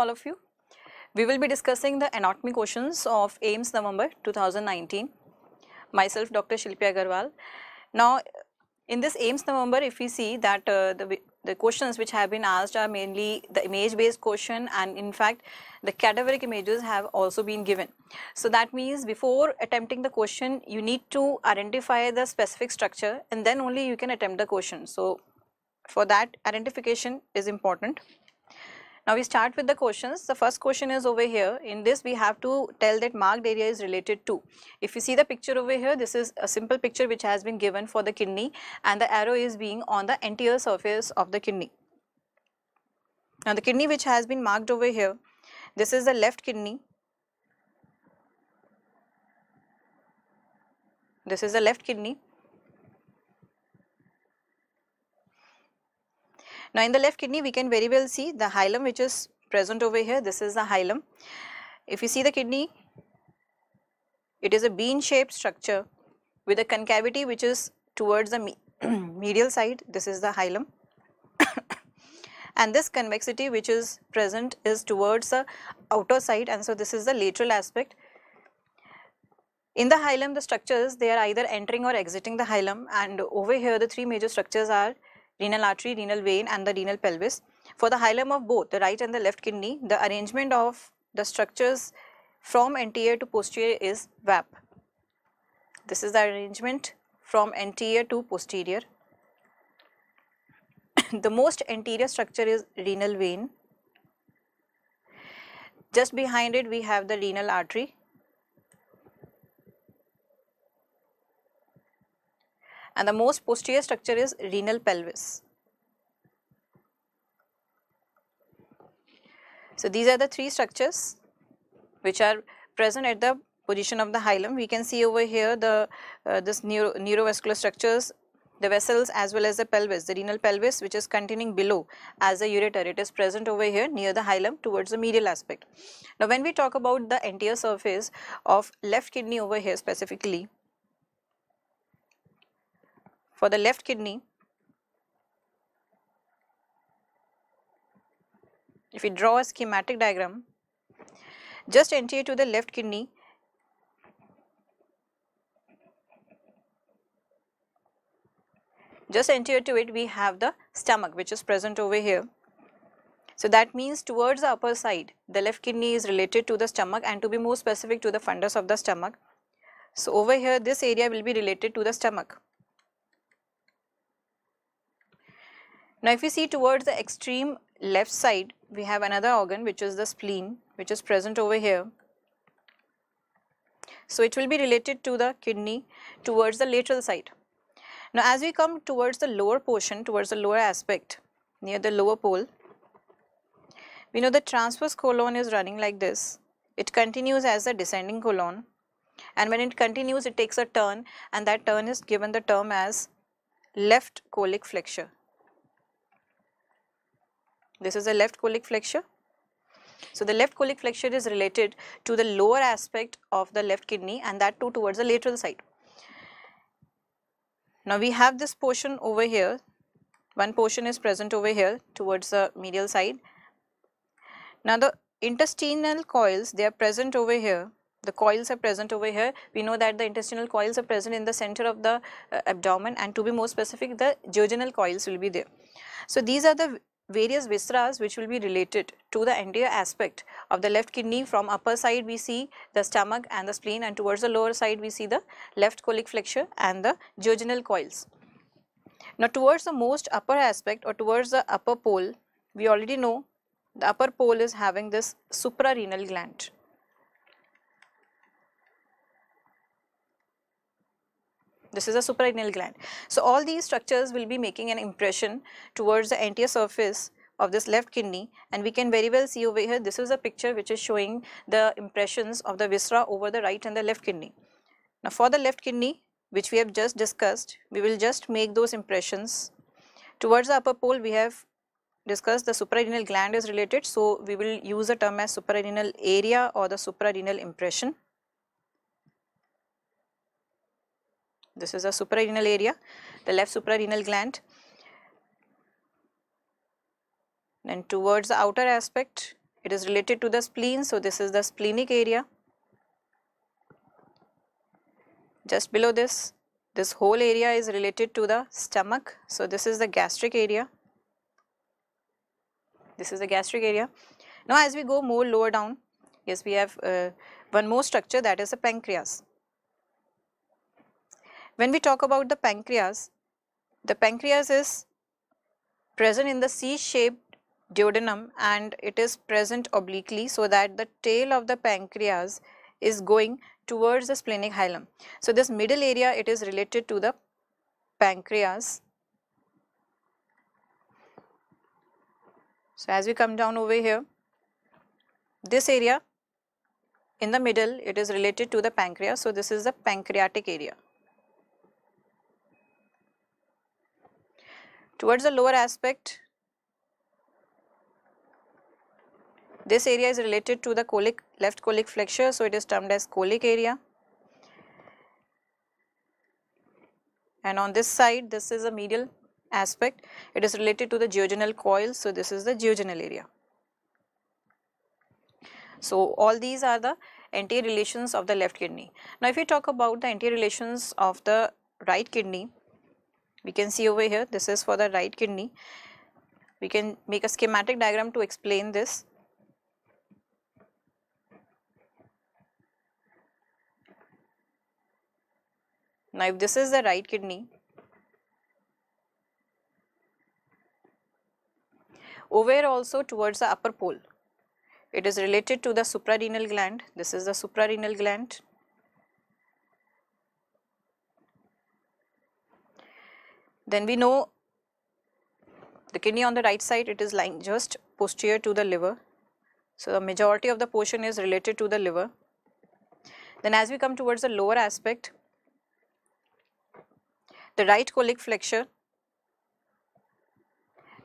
all of you. We will be discussing the anatomy questions of AIIMS November 2019. Myself Dr. Shilpi Agarwal. Now in this AIIMS November if we see that uh, the, the questions which have been asked are mainly the image based question and in fact the cadaveric images have also been given. So that means before attempting the question you need to identify the specific structure and then only you can attempt the question. So for that identification is important. Now we start with the questions. The first question is over here. In this we have to tell that marked area is related to. If you see the picture over here, this is a simple picture which has been given for the kidney and the arrow is being on the anterior surface of the kidney. Now the kidney which has been marked over here, this is the left kidney. This is the left kidney Now in the left kidney we can very well see the hilum which is present over here. This is the hilum. If you see the kidney it is a bean shaped structure with a concavity which is towards the me medial side. This is the hilum. And this convexity which is present is towards the outer side. And so this is the lateral aspect. In the hilum the structures they are either entering or exiting the hilum. And over here the three major structures are renal artery, renal vein and the renal pelvis. For the hilum of both the right and the left kidney, the arrangement of the structures from anterior to posterior is VAP. This is the arrangement from anterior to posterior. the most anterior structure is renal vein. Just behind it we have the renal artery and the most posterior structure is renal pelvis. So these are the three structures which are present at the position of the hilum. We can see over here the uh, this neuro, neurovascular structures, the vessels as well as the pelvis, the renal pelvis which is continuing below as the ureter. It is present over here near the hilum towards the medial aspect. Now when we talk about the anterior surface of left kidney over here specifically, for the left kidney, if we draw a schematic diagram, just anterior to the left kidney, just anterior to it we have the stomach which is present over here. So that means towards the upper side, the left kidney is related to the stomach and to be more specific to the fundus of the stomach. So over here this area will be related to the stomach. Now if we see towards the extreme left side, we have another organ which is the spleen which is present over here. So it will be related to the kidney towards the lateral side. Now as we come towards the lower portion, towards the lower aspect near the lower pole, we know the transverse colon is running like this. It continues as the descending colon and when it continues it takes a turn and that turn is given the term as left colic flexure. This is the left colic flexure. So the left colic flexure is related to the lower aspect of the left kidney and that too towards the lateral side. Now we have this portion over here, one portion is present over here towards the medial side. Now the intestinal coils they are present over here, the coils are present over here. We know that the intestinal coils are present in the center of the uh, abdomen and to be more specific the jejunal coils will be there. So these are the various visceras which will be related to the anterior aspect of the left kidney from upper side we see the stomach and the spleen and towards the lower side we see the left colic flexure and the jejunal coils. Now towards the most upper aspect or towards the upper pole we already know the upper pole is having this suprarenal gland This is a suprarenal gland. So all these structures will be making an impression towards the anterior surface of this left kidney and we can very well see over here this is a picture which is showing the impressions of the viscera over the right and the left kidney. Now for the left kidney which we have just discussed we will just make those impressions towards the upper pole we have discussed the suprarenal gland is related so we will use the term as suprarenal area or the suprarenal impression This is a suprarenal area, the left suprarenal gland. Then towards the outer aspect, it is related to the spleen. So, this is the splenic area. Just below this, this whole area is related to the stomach. So, this is the gastric area. This is the gastric area. Now, as we go more lower down, yes, we have uh, one more structure that is the pancreas. When we talk about the pancreas, the pancreas is present in the C-shaped duodenum and it is present obliquely so that the tail of the pancreas is going towards the splenic hilum. So, this middle area it is related to the pancreas. So, as we come down over here, this area in the middle it is related to the pancreas. So, this is the pancreatic area. Towards the lower aspect, this area is related to the colic, left colic flexure, so it is termed as colic area. And on this side, this is a medial aspect, it is related to the jejunal coil, so this is the jejunal area. So, all these are the anterior relations of the left kidney. Now, if we talk about the anterior relations of the right kidney, we can see over here this is for the right kidney. We can make a schematic diagram to explain this. Now if this is the right kidney over here also towards the upper pole it is related to the suprarenal gland. This is the suprarenal gland Then we know the kidney on the right side it is lying just posterior to the liver. So, the majority of the portion is related to the liver. Then as we come towards the lower aspect, the right colic flexure,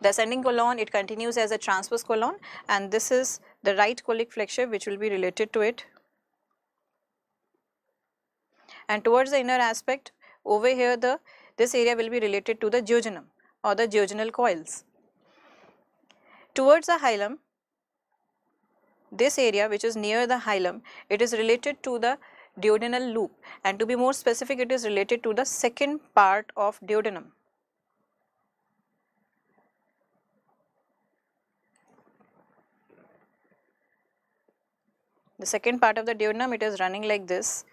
the ascending colon it continues as a transverse colon and this is the right colic flexure which will be related to it. And towards the inner aspect over here the this area will be related to the jejunum or the jejunal coils. Towards the hilum, this area which is near the hilum, it is related to the duodenal loop and to be more specific it is related to the second part of duodenum. The second part of the duodenum it is running like this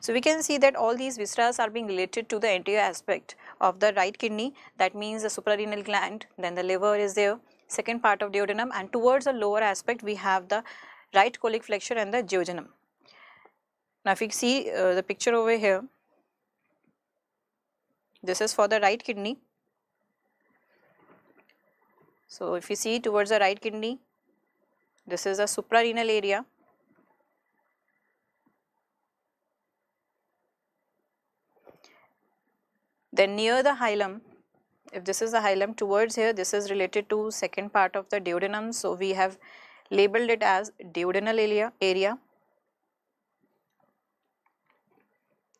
so we can see that all these visceras are being related to the anterior aspect of the right kidney that means the suprarenal gland then the liver is there second part of duodenum and towards the lower aspect we have the right colic flexure and the jejunum. Now if you see uh, the picture over here this is for the right kidney. So if you see towards the right kidney this is the suprarenal area Then near the hilum, if this is the hilum towards here, this is related to second part of the duodenum. So, we have labeled it as duodenal area. area.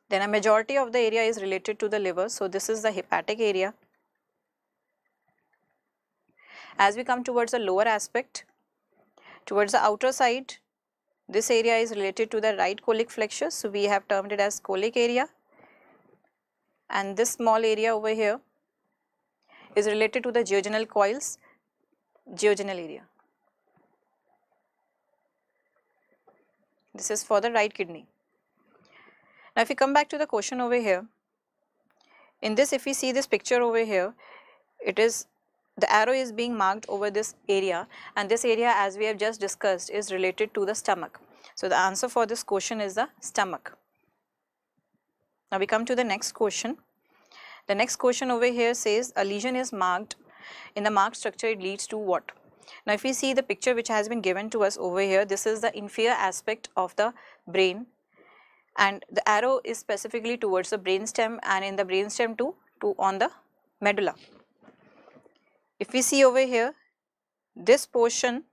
Then a majority of the area is related to the liver. So, this is the hepatic area. As we come towards the lower aspect, towards the outer side, this area is related to the right colic flexure. So, we have termed it as colic area and this small area over here is related to the jejunal coils jejunal area. This is for the right kidney. Now if we come back to the question over here, in this if we see this picture over here, it is the arrow is being marked over this area and this area as we have just discussed is related to the stomach. So the answer for this question is the stomach. Now we come to the next question. The next question over here says a lesion is marked. In the marked structure it leads to what? Now if we see the picture which has been given to us over here, this is the inferior aspect of the brain and the arrow is specifically towards the brainstem and in the brainstem too to on the medulla. If we see over here, this portion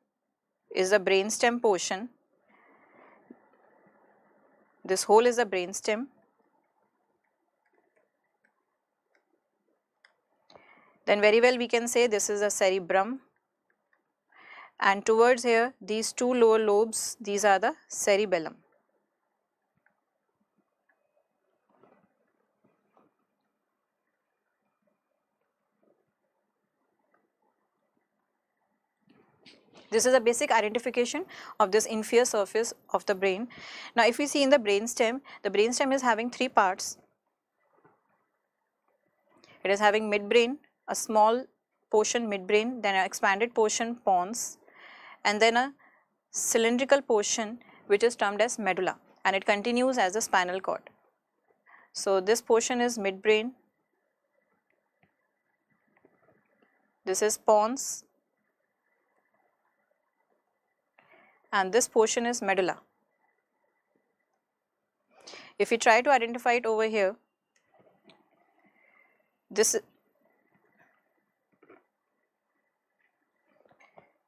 is the brainstem portion. This whole is the brainstem then very well we can say this is a cerebrum and towards here these two lower lobes these are the cerebellum. This is a basic identification of this inferior surface of the brain. Now, if we see in the brainstem, the brainstem is having three parts. It is having midbrain, a small portion midbrain, then an expanded portion pons, and then a cylindrical portion which is termed as medulla and it continues as a spinal cord. So, this portion is midbrain, this is pons and this portion is medulla. If we try to identify it over here, this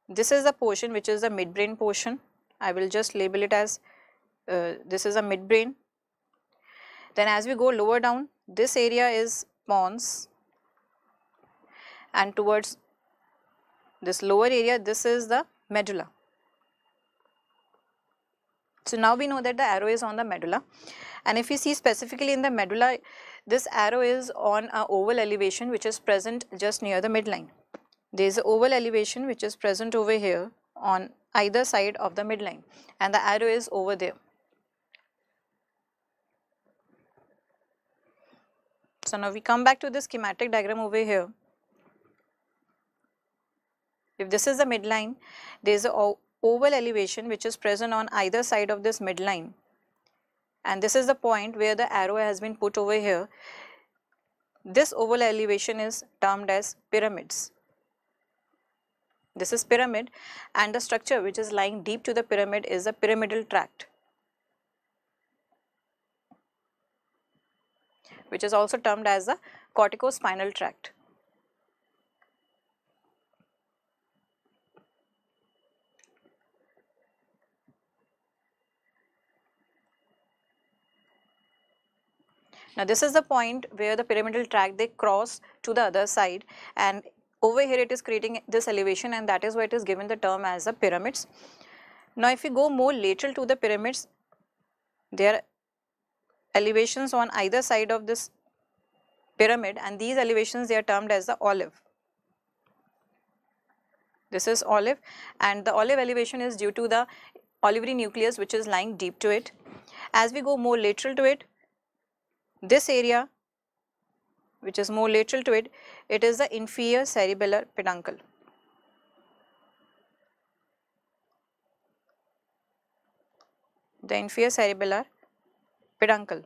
this is the portion which is the midbrain portion. I will just label it as uh, this is a midbrain. Then as we go lower down, this area is pons and towards this lower area, this is the medulla. So now we know that the arrow is on the medulla and if you see specifically in the medulla this arrow is on a oval elevation which is present just near the midline. There is an oval elevation which is present over here on either side of the midline and the arrow is over there. So now we come back to the schematic diagram over here. If this is the midline, there is a oval elevation which is present on either side of this midline and this is the point where the arrow has been put over here. This oval elevation is termed as pyramids. This is pyramid and the structure which is lying deep to the pyramid is the pyramidal tract which is also termed as the corticospinal tract. Now this is the point where the pyramidal tract they cross to the other side and over here it is creating this elevation and that is why it is given the term as the pyramids. Now if we go more lateral to the pyramids, there are elevations on either side of this pyramid and these elevations they are termed as the olive. This is olive and the olive elevation is due to the olivary nucleus which is lying deep to it. As we go more lateral to it, this area which is more lateral to it, it is the inferior cerebellar peduncle. The inferior cerebellar peduncle.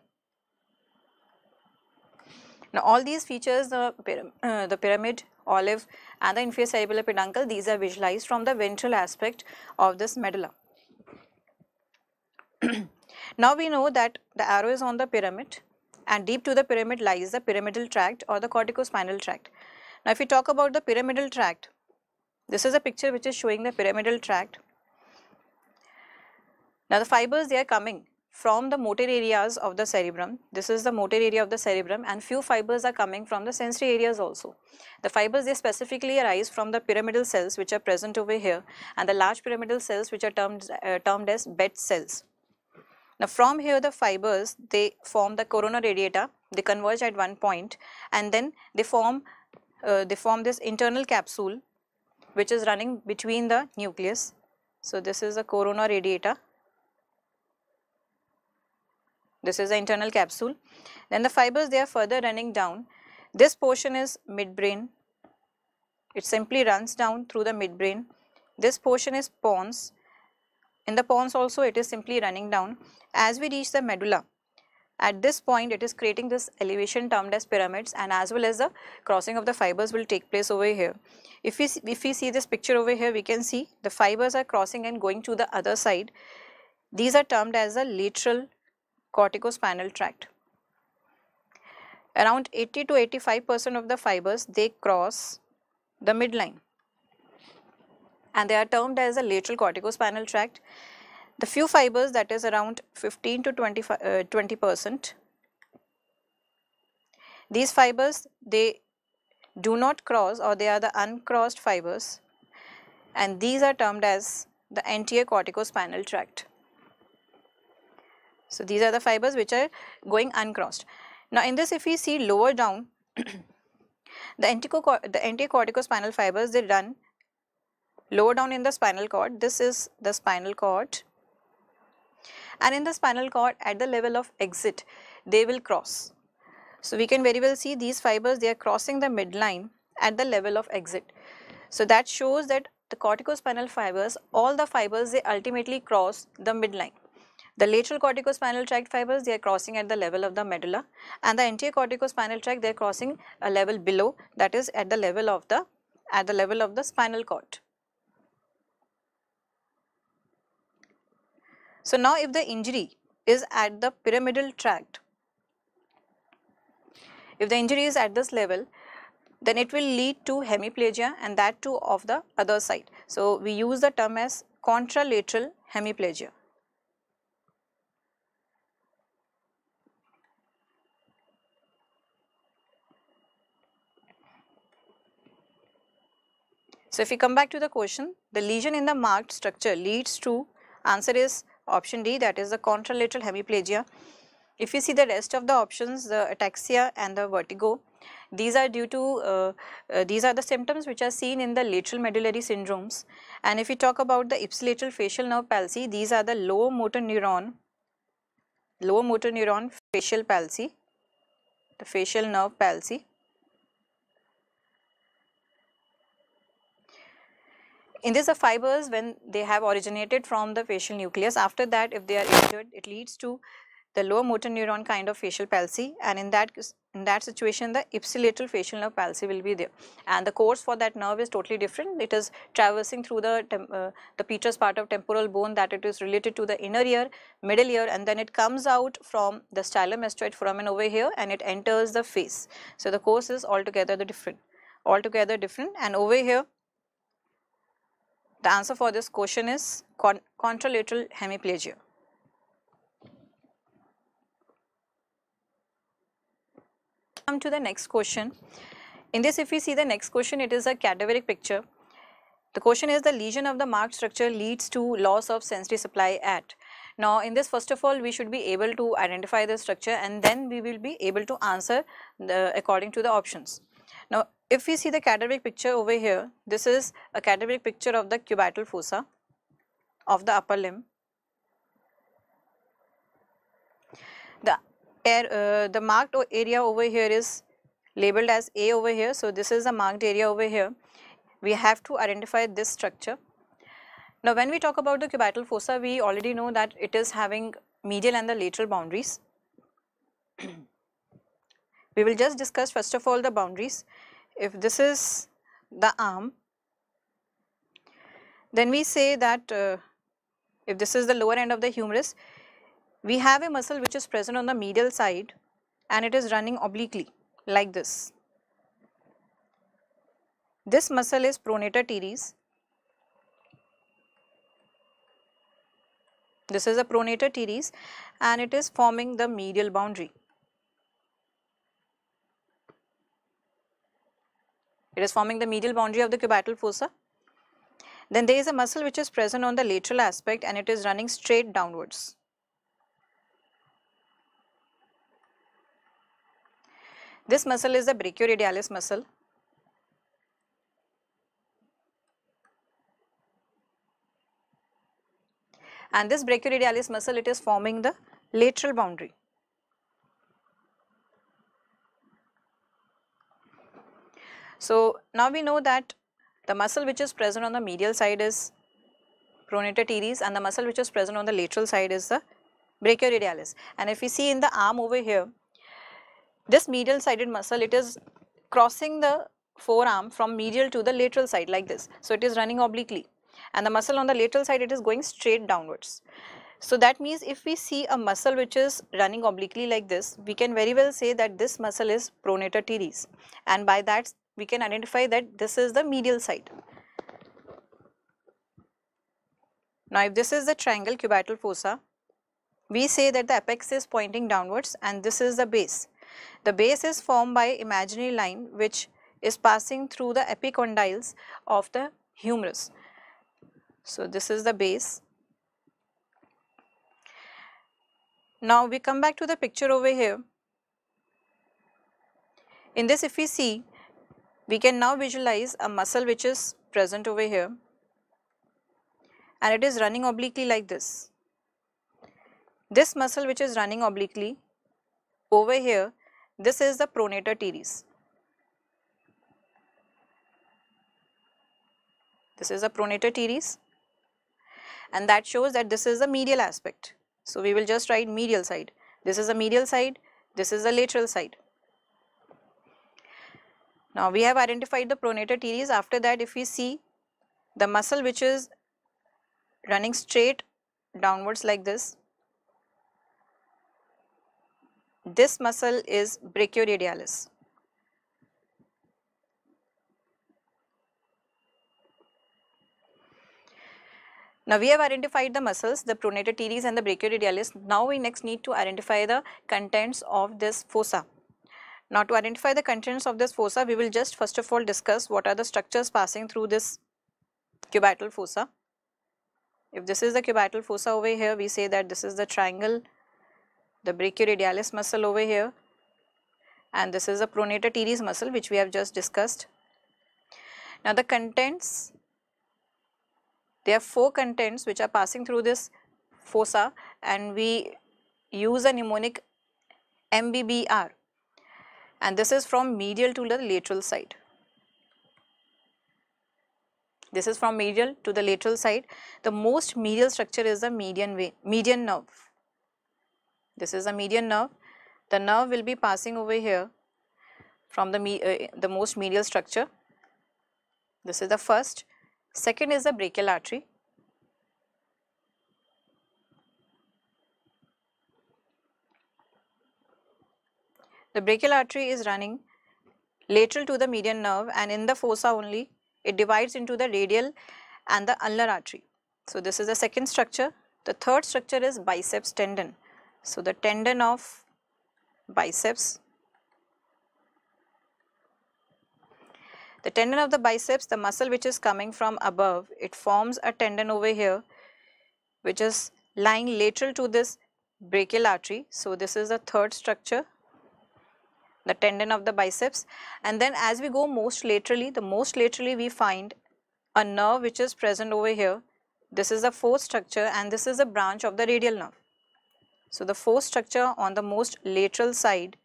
Now all these features the, uh, the pyramid, olive and the inferior cerebellar peduncle these are visualized from the ventral aspect of this medulla. now we know that the arrow is on the pyramid and deep to the pyramid lies the pyramidal tract or the corticospinal tract. Now if we talk about the pyramidal tract, this is a picture which is showing the pyramidal tract. Now the fibers they are coming from the motor areas of the cerebrum. This is the motor area of the cerebrum and few fibers are coming from the sensory areas also. The fibers they specifically arise from the pyramidal cells which are present over here and the large pyramidal cells which are termed, uh, termed as Betz cells. Now from here the fibers they form the corona radiata, they converge at one point and then they form uh, they form this internal capsule which is running between the nucleus. So this is the corona radiata. This is the internal capsule. Then the fibers they are further running down. This portion is midbrain. It simply runs down through the midbrain. This portion is pons in the pons also it is simply running down. As we reach the medulla, at this point it is creating this elevation termed as pyramids and as well as the crossing of the fibers will take place over here. If we, if we see this picture over here, we can see the fibers are crossing and going to the other side. These are termed as the lateral corticospinal tract. Around 80 to 85 percent of the fibers they cross the midline and they are termed as a lateral corticospinal tract. The few fibers that is around 15 to 20 uh, percent. These fibers they do not cross or they are the uncrossed fibers. and these are termed as the anterior corticospinal tract. So, these are the fibers which are going uncrossed. Now, in this if we see lower down, the anterior corticospinal fibers they run lower down in the spinal cord. This is the spinal cord and in the spinal cord at the level of exit they will cross. So, we can very well see these fibers they are crossing the midline at the level of exit. So, that shows that the corticospinal fibers all the fibers they ultimately cross the midline. The lateral corticospinal tract fibers they are crossing at the level of the medulla and the anterior corticospinal tract they are crossing a level below that is at the level of the at the level of the spinal cord. So, now if the injury is at the pyramidal tract, if the injury is at this level, then it will lead to hemiplegia and that too of the other side. So, we use the term as contralateral hemiplegia. So, if we come back to the question, the lesion in the marked structure leads to answer is option D that is the contralateral hemiplegia. If you see the rest of the options the ataxia and the vertigo these are due to uh, uh, these are the symptoms which are seen in the lateral medullary syndromes and if we talk about the ipsilateral facial nerve palsy these are the lower motor neuron lower motor neuron facial palsy the facial nerve palsy In this the fibers when they have originated from the facial nucleus after that if they are injured it leads to the lower motor neuron kind of facial palsy. And in that in that situation the ipsilateral facial nerve palsy will be there. And the course for that nerve is totally different. It is traversing through the uh, the petrous part of temporal bone that it is related to the inner ear middle ear and then it comes out from the stylomastoid foramen over here and it enters the face. So the course is altogether the different altogether different. And over here the answer for this question is con contralateral hemiplegia. Come to the next question. In this if we see the next question it is a cadaveric picture. The question is the lesion of the marked structure leads to loss of sensory supply at. Now in this first of all we should be able to identify the structure and then we will be able to answer the, according to the options. Now if we see the cadaveric picture over here, this is a cadaveric picture of the cubital fossa of the upper limb. The, air, uh, the marked area over here is labeled as A over here. So, this is the marked area over here. We have to identify this structure. Now, when we talk about the cubital fossa, we already know that it is having medial and the lateral boundaries. we will just discuss first of all the boundaries if this is the arm, then we say that uh, if this is the lower end of the humerus, we have a muscle which is present on the medial side and it is running obliquely like this. This muscle is pronator teres. This is a pronator teres and it is forming the medial boundary. It is forming the medial boundary of the cubital fossa. Then there is a muscle which is present on the lateral aspect and it is running straight downwards. This muscle is the brachioradialis muscle. And this brachioradialis muscle it is forming the lateral boundary. So, now we know that the muscle which is present on the medial side is pronator teres and the muscle which is present on the lateral side is the brachioradialis. And if we see in the arm over here, this medial sided muscle it is crossing the forearm from medial to the lateral side like this. So, it is running obliquely and the muscle on the lateral side it is going straight downwards. So, that means if we see a muscle which is running obliquely like this, we can very well say that this muscle is pronator teres and by that we can identify that this is the medial side. Now, if this is the triangle cubital fossa, we say that the apex is pointing downwards and this is the base. The base is formed by imaginary line which is passing through the epicondyles of the humerus. So, this is the base. Now, we come back to the picture over here. In this if we see, we can now visualize a muscle which is present over here and it is running obliquely like this. This muscle which is running obliquely over here, this is the pronator teres. This is the pronator teres and that shows that this is the medial aspect. So, we will just write medial side. This is the medial side, this is the lateral side. Now, we have identified the pronator teres. After that, if we see the muscle which is running straight downwards like this, this muscle is brachioradialis. Now we have identified the muscles, the pronator teres and the brachioradialis. Now we next need to identify the contents of this fossa. Now to identify the contents of this fossa, we will just first of all discuss what are the structures passing through this cubital fossa. If this is the cubital fossa over here, we say that this is the triangle, the brachioradialis muscle over here and this is the pronator teres muscle which we have just discussed. Now the contents there are four contents which are passing through this fossa and we use a mnemonic MBBR and this is from medial to the lateral side. This is from medial to the lateral side. The most medial structure is the median vein, median nerve. This is the median nerve. The nerve will be passing over here from the, uh, the most medial structure. This is the first Second is the brachial artery. The brachial artery is running lateral to the median nerve and in the fossa only it divides into the radial and the ulnar artery. So, this is the second structure. The third structure is biceps tendon. So, the tendon of biceps The tendon of the biceps, the muscle which is coming from above, it forms a tendon over here which is lying lateral to this brachial artery. So, this is the third structure, the tendon of the biceps and then as we go most laterally, the most laterally we find a nerve which is present over here. This is the fourth structure and this is a branch of the radial nerve. So, the fourth structure on the most lateral side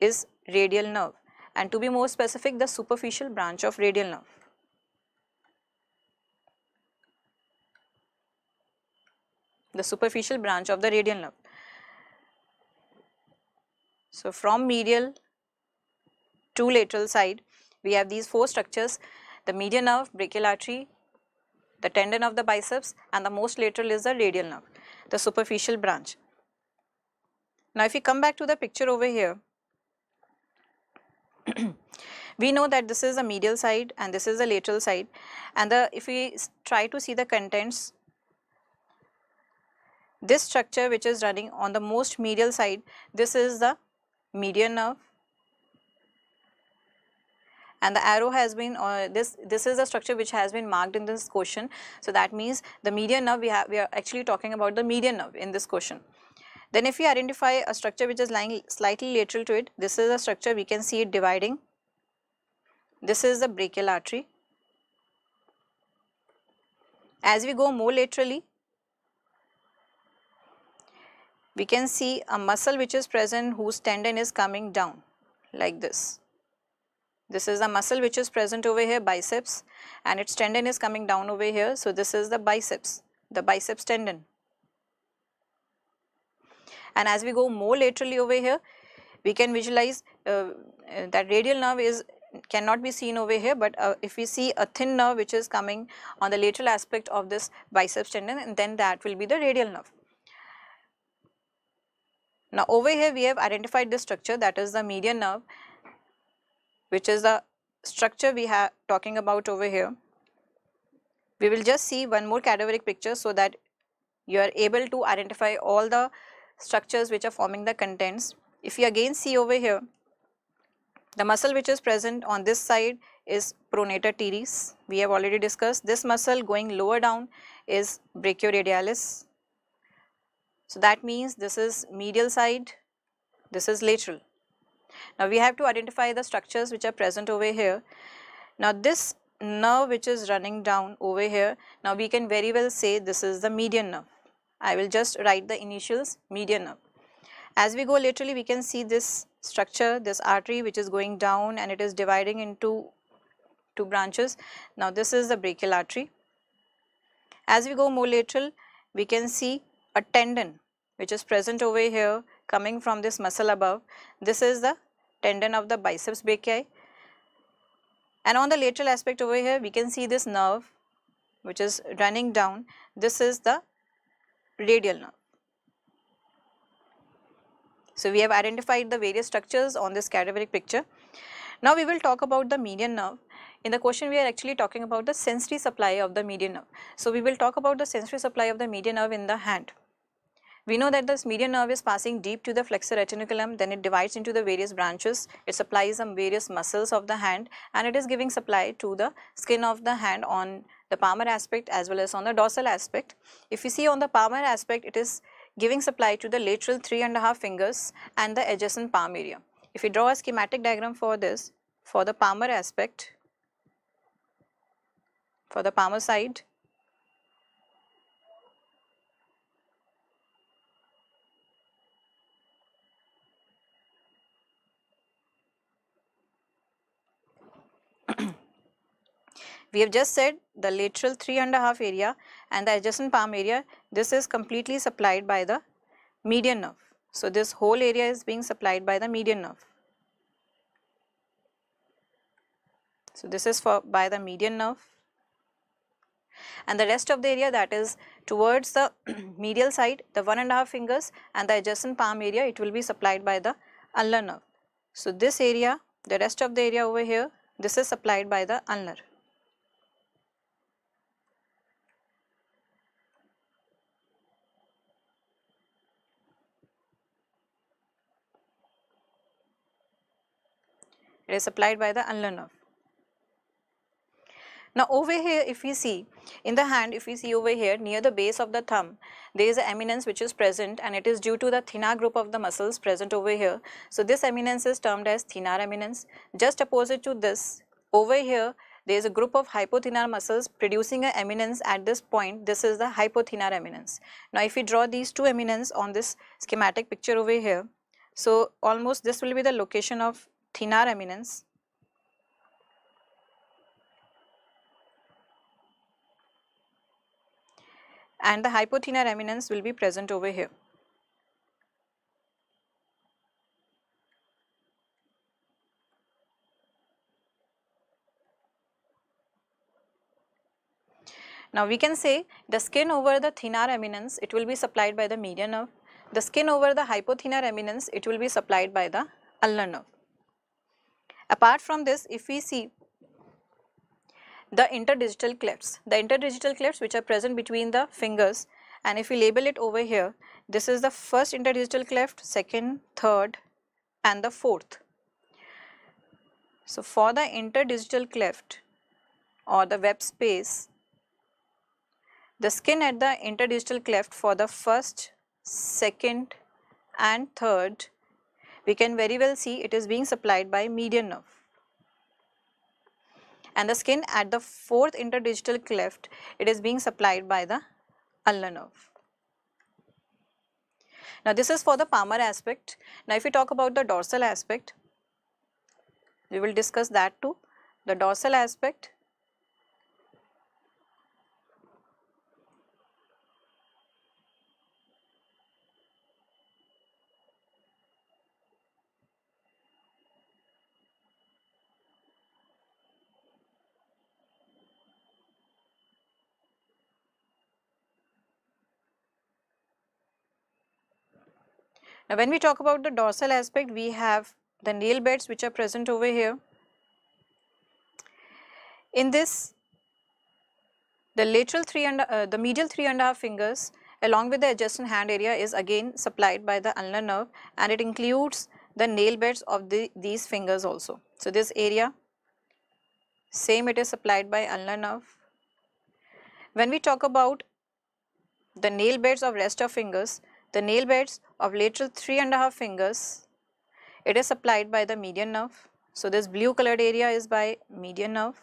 is radial nerve and to be more specific the superficial branch of radial nerve. The superficial branch of the radial nerve. So, from medial to lateral side we have these four structures the median nerve, brachial artery, the tendon of the biceps and the most lateral is the radial nerve, the superficial branch. Now, if we come back to the picture over here, we know that this is the medial side and this is the lateral side and the if we try to see the contents this structure which is running on the most medial side this is the median nerve and the arrow has been uh, this this is the structure which has been marked in this question so that means the median nerve we have we are actually talking about the median nerve in this question then if we identify a structure which is lying slightly lateral to it, this is a structure we can see it dividing. This is the brachial artery. As we go more laterally, we can see a muscle which is present whose tendon is coming down like this. This is the muscle which is present over here biceps and its tendon is coming down over here. So, this is the biceps, the biceps tendon and as we go more laterally over here we can visualize uh, that radial nerve is cannot be seen over here but uh, if we see a thin nerve which is coming on the lateral aspect of this biceps tendon and then that will be the radial nerve. Now over here we have identified this structure that is the median nerve which is the structure we have talking about over here. We will just see one more cadaveric picture so that you are able to identify all the structures which are forming the contents. If you again see over here, the muscle which is present on this side is pronator teres. We have already discussed this muscle going lower down is brachioradialis. So that means this is medial side, this is lateral. Now we have to identify the structures which are present over here. Now this nerve which is running down over here, now we can very well say this is the median nerve. I will just write the initials median nerve. As we go laterally we can see this structure, this artery which is going down and it is dividing into two branches. Now this is the brachial artery. As we go more lateral we can see a tendon which is present over here coming from this muscle above. This is the tendon of the biceps brachii and on the lateral aspect over here we can see this nerve which is running down. This is the radial nerve. So, we have identified the various structures on this cadaveric picture. Now, we will talk about the median nerve. In the question, we are actually talking about the sensory supply of the median nerve. So, we will talk about the sensory supply of the median nerve in the hand. We know that this median nerve is passing deep to the flexor retinaculum, then it divides into the various branches. It supplies some various muscles of the hand and it is giving supply to the skin of the hand on the palmar aspect as well as on the dorsal aspect. If you see on the palmar aspect, it is giving supply to the lateral three and a half fingers and the adjacent palm area. If we draw a schematic diagram for this, for the palmar aspect, for the palmar side, we have just said the lateral three and a half area and the adjacent palm area, this is completely supplied by the median nerve. So, this whole area is being supplied by the median nerve. So, this is for by the median nerve and the rest of the area that is towards the medial side the one and a half fingers and the adjacent palm area it will be supplied by the ulnar nerve. So, this area the rest of the area over here this is supplied by the ulnar. It is supplied by the ulnar nerve. Now over here if we see in the hand if we see over here near the base of the thumb there is an eminence which is present and it is due to the thenar group of the muscles present over here. So this eminence is termed as thenar eminence. Just opposite to this over here there is a group of hypothenar muscles producing an eminence at this point this is the hypothenar eminence. Now if we draw these two eminence on this schematic picture over here so almost this will be the location of thenar eminence and the hypothenar eminence will be present over here. Now we can say the skin over the thenar eminence it will be supplied by the median nerve. The skin over the hypothenar eminence it will be supplied by the ulnar nerve. Apart from this, if we see the interdigital clefts, the interdigital clefts which are present between the fingers and if we label it over here, this is the first interdigital cleft, second, third and the fourth. So, for the interdigital cleft or the web space, the skin at the interdigital cleft for the first, second and third we can very well see it is being supplied by median nerve. And the skin at the fourth interdigital cleft, it is being supplied by the ulnar nerve. Now this is for the palmar aspect. Now if we talk about the dorsal aspect, we will discuss that too. The dorsal aspect Now when we talk about the dorsal aspect, we have the nail beds which are present over here. In this, the lateral three and uh, the medial three and a half fingers along with the adjacent hand area is again supplied by the ulnar nerve and it includes the nail beds of the, these fingers also. So this area same it is supplied by ulnar nerve. When we talk about the nail beds of rest of fingers, the nail beds of lateral three and a half fingers, it is supplied by the median nerve. So, this blue colored area is by median nerve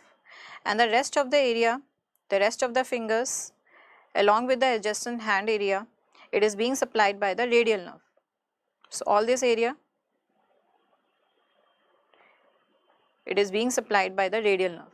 and the rest of the area, the rest of the fingers along with the adjacent hand area, it is being supplied by the radial nerve. So, all this area, it is being supplied by the radial nerve.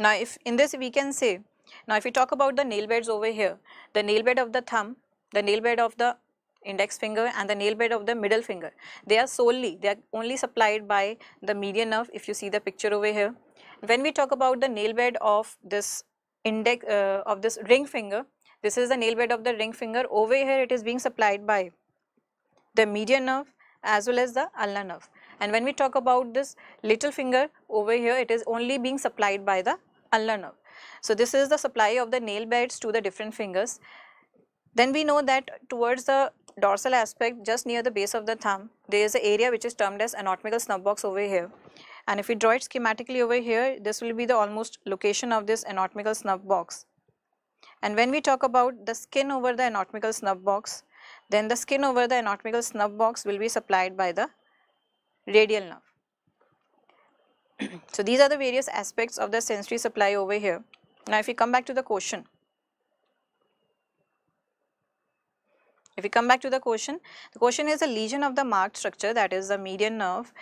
Now, if in this we can say, now if we talk about the nail beds over here, the nail bed of the thumb, the nail bed of the index finger and the nail bed of the middle finger, they are solely, they are only supplied by the median nerve if you see the picture over here. When we talk about the nail bed of this index, uh, of this ring finger, this is the nail bed of the ring finger, over here it is being supplied by the median nerve as well as the ulnar nerve. And when we talk about this little finger over here, it is only being supplied by the ulnar nerve. So, this is the supply of the nail beds to the different fingers. Then we know that towards the dorsal aspect just near the base of the thumb, there is an area which is termed as anatomical snuffbox over here. And if we draw it schematically over here, this will be the almost location of this anatomical snuffbox. And when we talk about the skin over the anatomical snuffbox, then the skin over the anatomical snuffbox will be supplied by the radial nerve. so, these are the various aspects of the sensory supply over here. Now, if we come back to the question, if we come back to the question, the question is a lesion of the marked structure that is the median nerve.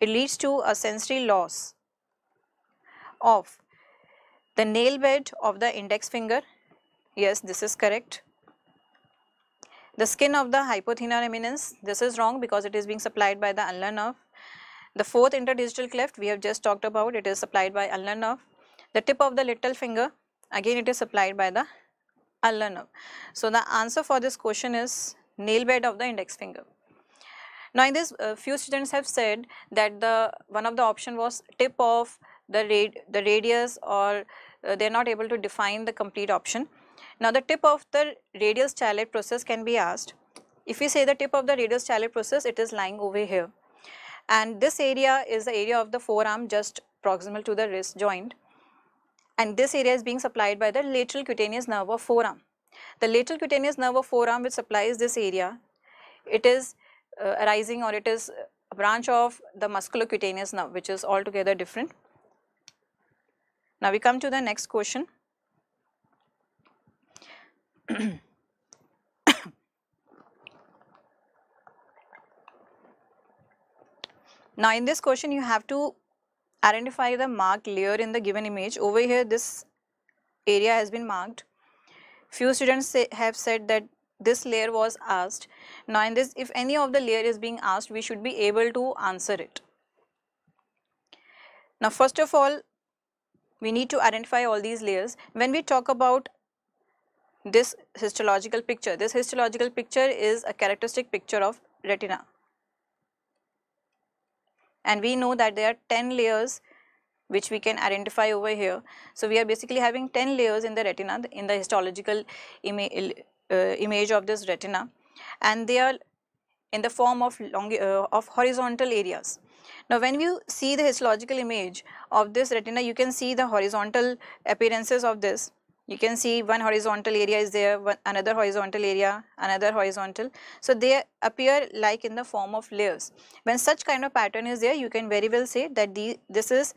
It leads to a sensory loss of the nail bed of the index finger. Yes, this is correct. The skin of the hypothenar eminence, this is wrong because it is being supplied by the ulnar nerve. The fourth interdigital cleft we have just talked about it is supplied by ulnar nerve. The tip of the little finger again it is supplied by the ulnar nerve. So, the answer for this question is nail bed of the index finger. Now, in this uh, few students have said that the one of the option was tip of the, rad, the radius or uh, they are not able to define the complete option. Now, the tip of the radial styloid process can be asked. If we say the tip of the radial styloid process, it is lying over here and this area is the area of the forearm just proximal to the wrist joint and this area is being supplied by the lateral cutaneous nerve of forearm. The lateral cutaneous nerve of forearm which supplies this area, it is uh, arising or it is a branch of the musculocutaneous nerve which is altogether different. Now we come to the next question. Now in this question you have to identify the marked layer in the given image. Over here this area has been marked. Few students say, have said that this layer was asked. Now in this if any of the layer is being asked we should be able to answer it. Now first of all we need to identify all these layers. When we talk about this histological picture, this histological picture is a characteristic picture of retina and we know that there are 10 layers which we can identify over here. So, we are basically having 10 layers in the retina in the histological ima uh, image of this retina and they are in the form of, long, uh, of horizontal areas. Now, when you see the histological image of this retina, you can see the horizontal appearances of this you can see one horizontal area is there, one, another horizontal area, another horizontal. So, they appear like in the form of layers. When such kind of pattern is there, you can very well say that the, this is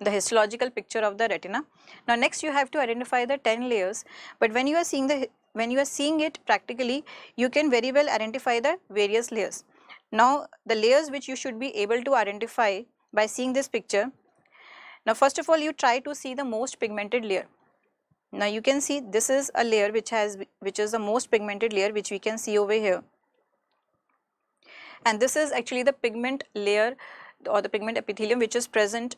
the histological picture of the retina. Now, next you have to identify the 10 layers, but when you are seeing the when you are seeing it practically, you can very well identify the various layers. Now, the layers which you should be able to identify by seeing this picture. Now, first of all, you try to see the most pigmented layer. Now you can see this is a layer which has which is the most pigmented layer which we can see over here. And this is actually the pigment layer or the pigment epithelium which is present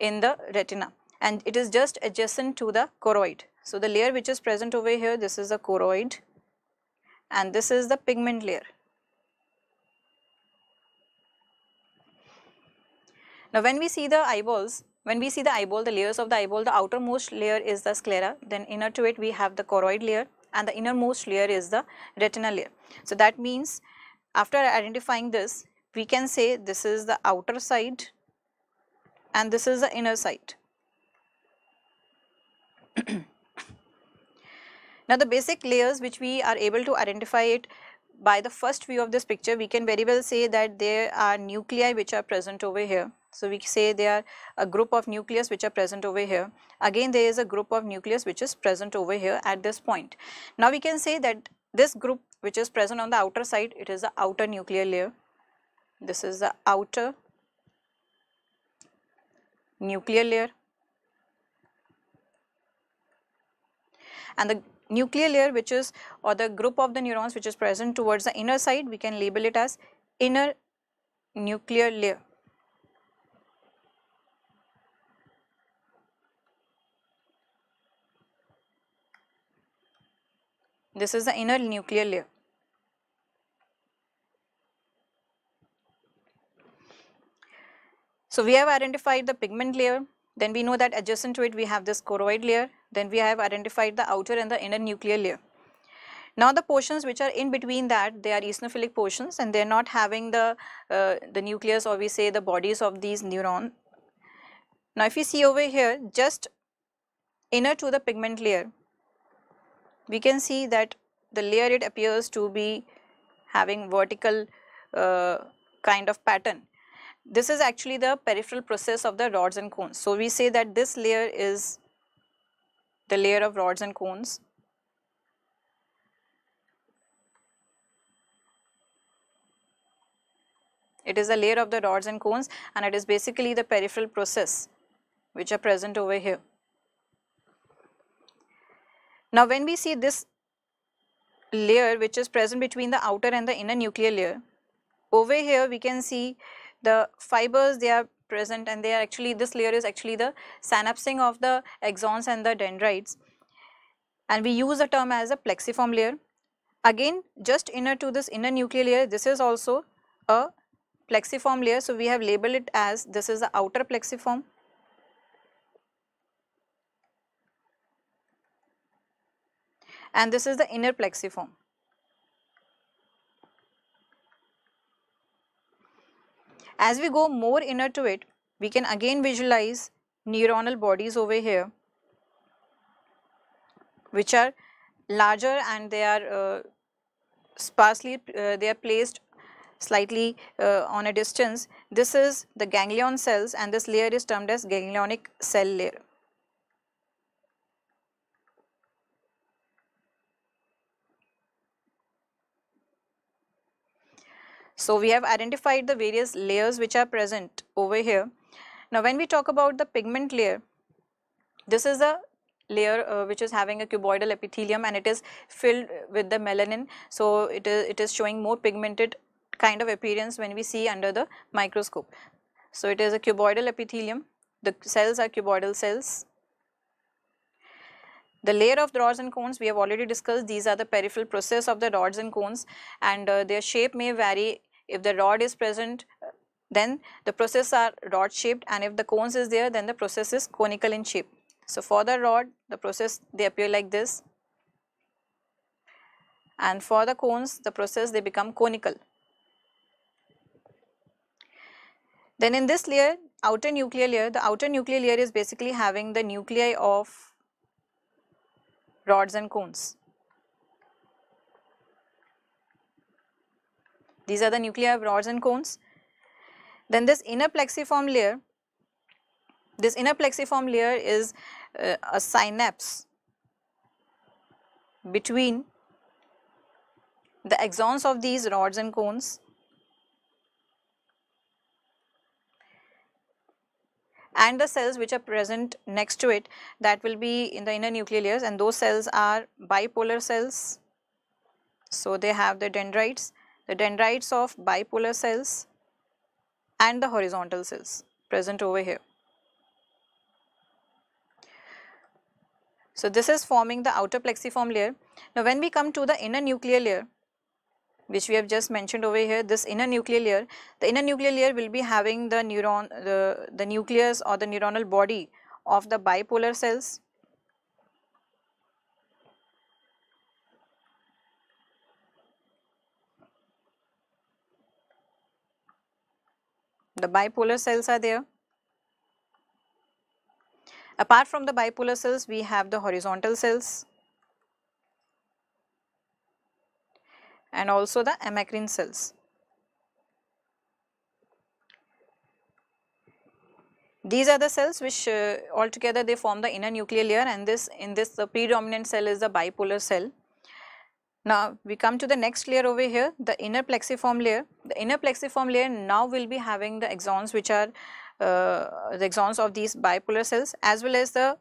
in the retina and it is just adjacent to the choroid. So the layer which is present over here this is the choroid and this is the pigment layer. Now when we see the eyeballs when we see the eyeball, the layers of the eyeball, the outermost layer is the sclera, then inner to it we have the choroid layer and the innermost layer is the retinal layer. So that means after identifying this, we can say this is the outer side and this is the inner side. now the basic layers which we are able to identify it by the first view of this picture, we can very well say that there are nuclei which are present over here. So, we say there are a group of nucleus which are present over here. Again, there is a group of nucleus which is present over here at this point. Now, we can say that this group which is present on the outer side, it is the outer nuclear layer. This is the outer nuclear layer. And the nuclear layer which is or the group of the neurons which is present towards the inner side we can label it as inner nuclear layer. This is the inner nuclear layer. So, we have identified the pigment layer, then we know that adjacent to it we have this choroid layer, then we have identified the outer and the inner nuclear layer. Now the portions which are in between that they are eosinophilic portions and they are not having the, uh, the nucleus or we say the bodies of these neuron. Now if you see over here just inner to the pigment layer we can see that the layer it appears to be having vertical uh, kind of pattern. This is actually the peripheral process of the rods and cones. So we say that this layer is the layer of rods and cones. It is a layer of the rods and cones and it is basically the peripheral process which are present over here. Now when we see this layer which is present between the outer and the inner nuclear layer, over here we can see the fibers they are present and they are actually this layer is actually the synapsing of the axons and the dendrites and we use the term as a plexiform layer. Again just inner to this inner nuclear layer this is also a plexiform layer. So, we have labeled it as this is the outer plexiform and this is the inner plexiform. As we go more inner to it, we can again visualize neuronal bodies over here which are larger and they are uh, sparsely, uh, they are placed slightly uh, on a distance. This is the ganglion cells and this layer is termed as ganglionic cell layer. So, we have identified the various layers which are present over here. Now, when we talk about the pigment layer, this is a layer uh, which is having a cuboidal epithelium and it is filled with the melanin. So, it is, it is showing more pigmented kind of appearance when we see under the microscope. So, it is a cuboidal epithelium, the cells are cuboidal cells. The layer of rods and cones we have already discussed these are the peripheral process of the rods and cones and uh, their shape may vary if the rod is present then the process are rod shaped and if the cones is there then the process is conical in shape. So, for the rod the process they appear like this and for the cones the process they become conical. Then in this layer outer nuclear layer the outer nuclear layer is basically having the nuclei of rods and cones. These are the nuclei of rods and cones. Then this inner plexiform layer, this inner plexiform layer is uh, a synapse between the axons of these rods and cones and the cells which are present next to it that will be in the inner nuclear layers and those cells are bipolar cells. So, they have the dendrites, the dendrites of bipolar cells and the horizontal cells present over here. So, this is forming the outer plexiform layer. Now, when we come to the inner nuclear layer, which we have just mentioned over here this inner nuclear layer the inner nuclear layer will be having the neuron the the nucleus or the neuronal body of the bipolar cells the bipolar cells are there. Apart from the bipolar cells, we have the horizontal cells and also the amacrine cells. These are the cells which uh, altogether they form the inner nuclear layer and this in this the predominant cell is the bipolar cell. Now we come to the next layer over here the inner plexiform layer. The inner plexiform layer now will be having the axons which are uh, the axons of these bipolar cells as well as the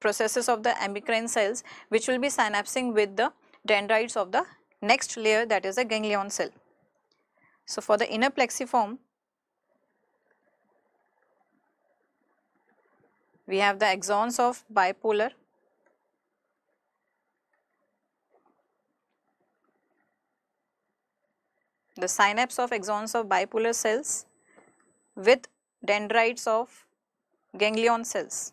processes of the amacrine cells which will be synapsing with the dendrites of the next layer that is the ganglion cell. So for the inner plexiform we have the axons of bipolar the synapse of axons of bipolar cells with dendrites of ganglion cells.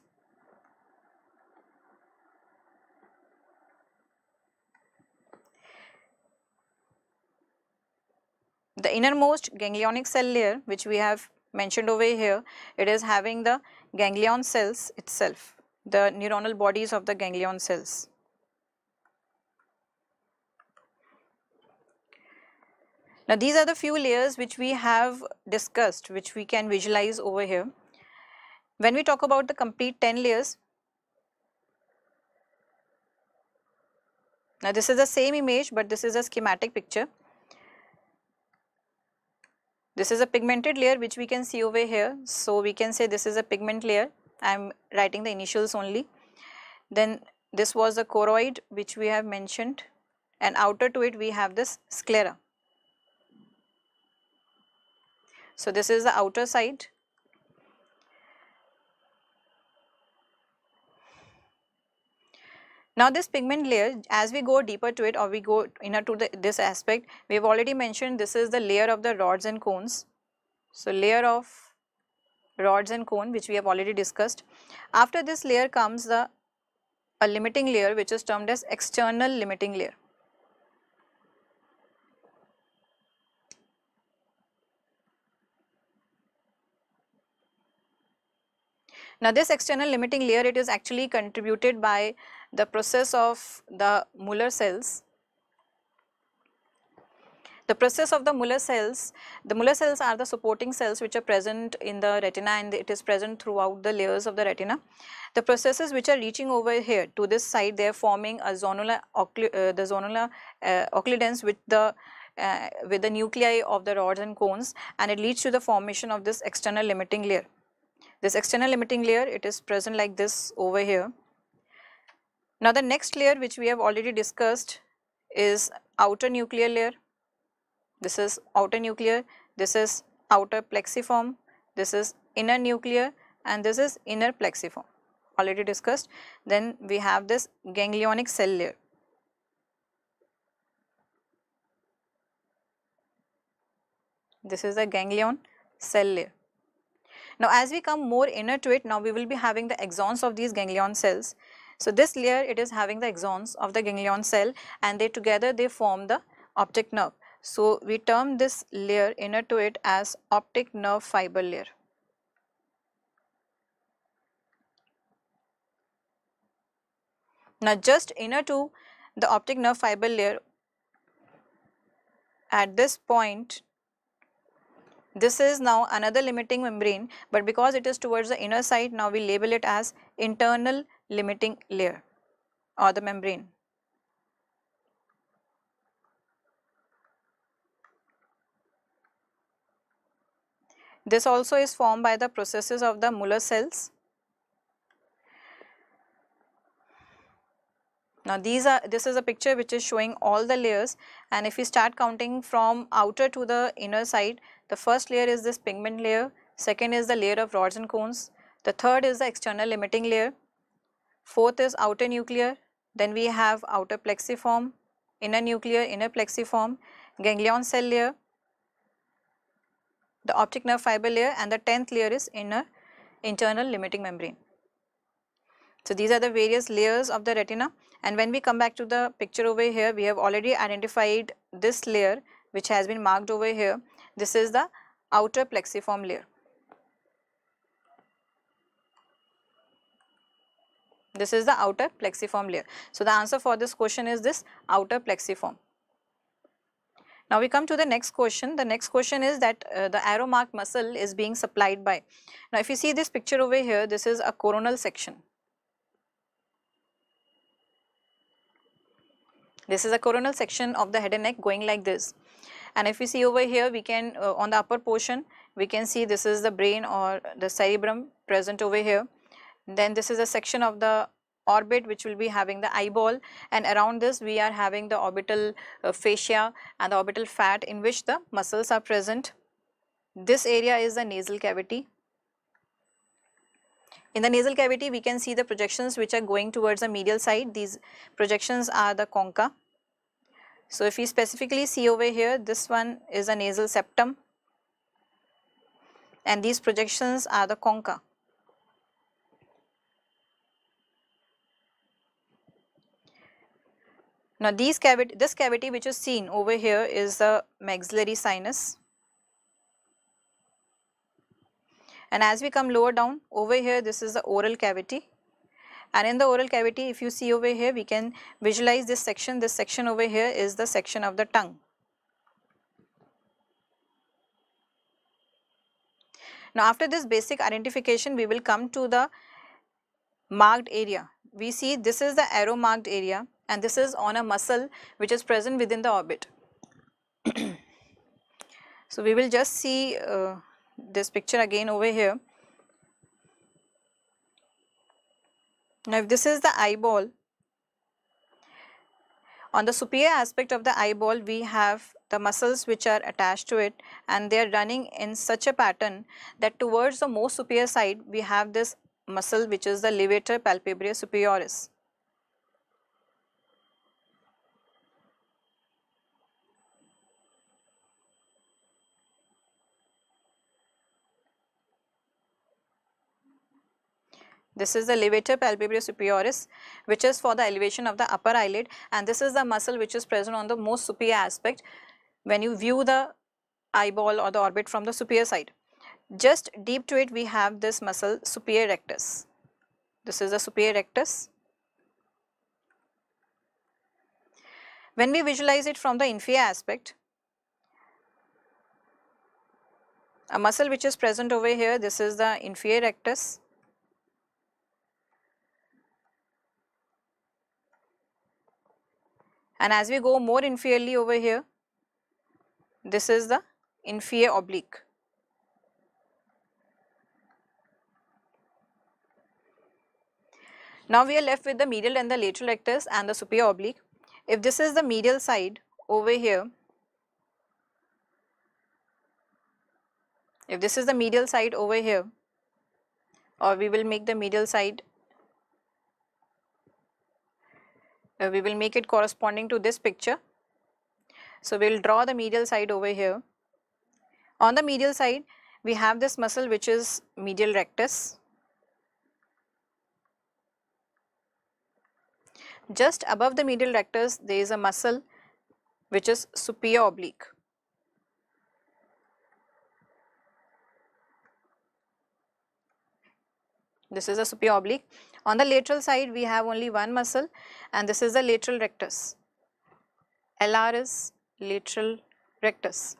The innermost ganglionic cell layer which we have mentioned over here, it is having the ganglion cells itself, the neuronal bodies of the ganglion cells. Now these are the few layers which we have discussed which we can visualize over here. When we talk about the complete 10 layers, now this is the same image but this is a schematic picture. This is a pigmented layer which we can see over here. So we can say this is a pigment layer. I am writing the initials only. Then this was the choroid which we have mentioned and outer to it we have this sclera. So this is the outer side. Now this pigment layer as we go deeper to it or we go inner to the, this aspect we have already mentioned this is the layer of the rods and cones. So layer of rods and cone which we have already discussed. After this layer comes the a limiting layer which is termed as external limiting layer. Now this external limiting layer it is actually contributed by the process of the Muller cells. The process of the Muller cells, the Muller cells are the supporting cells which are present in the retina and it is present throughout the layers of the retina. The processes which are reaching over here to this side they are forming a zonula, uh, the zonula uh, occludens with the uh, with the nuclei of the rods and cones and it leads to the formation of this external limiting layer. This external limiting layer it is present like this over here. Now the next layer which we have already discussed is outer nuclear layer. This is outer nuclear, this is outer plexiform, this is inner nuclear and this is inner plexiform already discussed. Then we have this ganglionic cell layer. This is the ganglion cell layer. Now as we come more inner to it, now we will be having the axons of these ganglion cells. So this layer it is having the axons of the ganglion cell and they together they form the optic nerve. So we term this layer inner to it as optic nerve fiber layer. Now just inner to the optic nerve fiber layer at this point this is now another limiting membrane but because it is towards the inner side now we label it as internal limiting layer or the membrane. This also is formed by the processes of the Muller cells. Now these are this is a picture which is showing all the layers. And if we start counting from outer to the inner side the first layer is this pigment layer, second is the layer of rods and cones, the third is the external limiting layer, fourth is outer nuclear, then we have outer plexiform, inner nuclear, inner plexiform, ganglion cell layer, the optic nerve fiber layer and the 10th layer is inner internal limiting membrane. So these are the various layers of the retina and when we come back to the picture over here, we have already identified this layer which has been marked over here. This is the outer plexiform layer. This is the outer plexiform layer. So, the answer for this question is this outer plexiform. Now, we come to the next question. The next question is that uh, the arrow mark muscle is being supplied by. Now, if you see this picture over here, this is a coronal section. This is a coronal section of the head and neck going like this. And if we see over here, we can uh, on the upper portion, we can see this is the brain or the cerebrum present over here. Then this is a section of the orbit which will be having the eyeball and around this we are having the orbital uh, fascia and the orbital fat in which the muscles are present. This area is the nasal cavity. In the nasal cavity we can see the projections which are going towards the medial side. These projections are the concha. So, if we specifically see over here this one is a nasal septum and these projections are the concha. Now these cavity, this cavity which is seen over here is the maxillary sinus. And as we come lower down over here this is the oral cavity and in the oral cavity if you see over here we can visualize this section, this section over here is the section of the tongue. Now after this basic identification we will come to the marked area. We see this is the arrow marked area and this is on a muscle which is present within the orbit. so, we will just see uh, this picture again over here. Now, if this is the eyeball, on the superior aspect of the eyeball, we have the muscles which are attached to it and they are running in such a pattern that towards the most superior side, we have this muscle which is the levator palpebrae superioris. This is the levator palpebrae superioris which is for the elevation of the upper eyelid and this is the muscle which is present on the most superior aspect when you view the eyeball or the orbit from the superior side. Just deep to it we have this muscle superior rectus. This is the superior rectus. When we visualize it from the inferior aspect, a muscle which is present over here, this is the inferior rectus and as we go more inferiorly over here this is the inferior oblique. Now we are left with the medial and the lateral rectus and the superior oblique. If this is the medial side over here, if this is the medial side over here or we will make the medial side uh, we will make it corresponding to this picture. So, we will draw the medial side over here. On the medial side, we have this muscle which is medial rectus. Just above the medial rectus, there is a muscle which is superior oblique. This is a superior oblique. On the lateral side, we have only one muscle and this is the lateral rectus. LR is lateral rectus.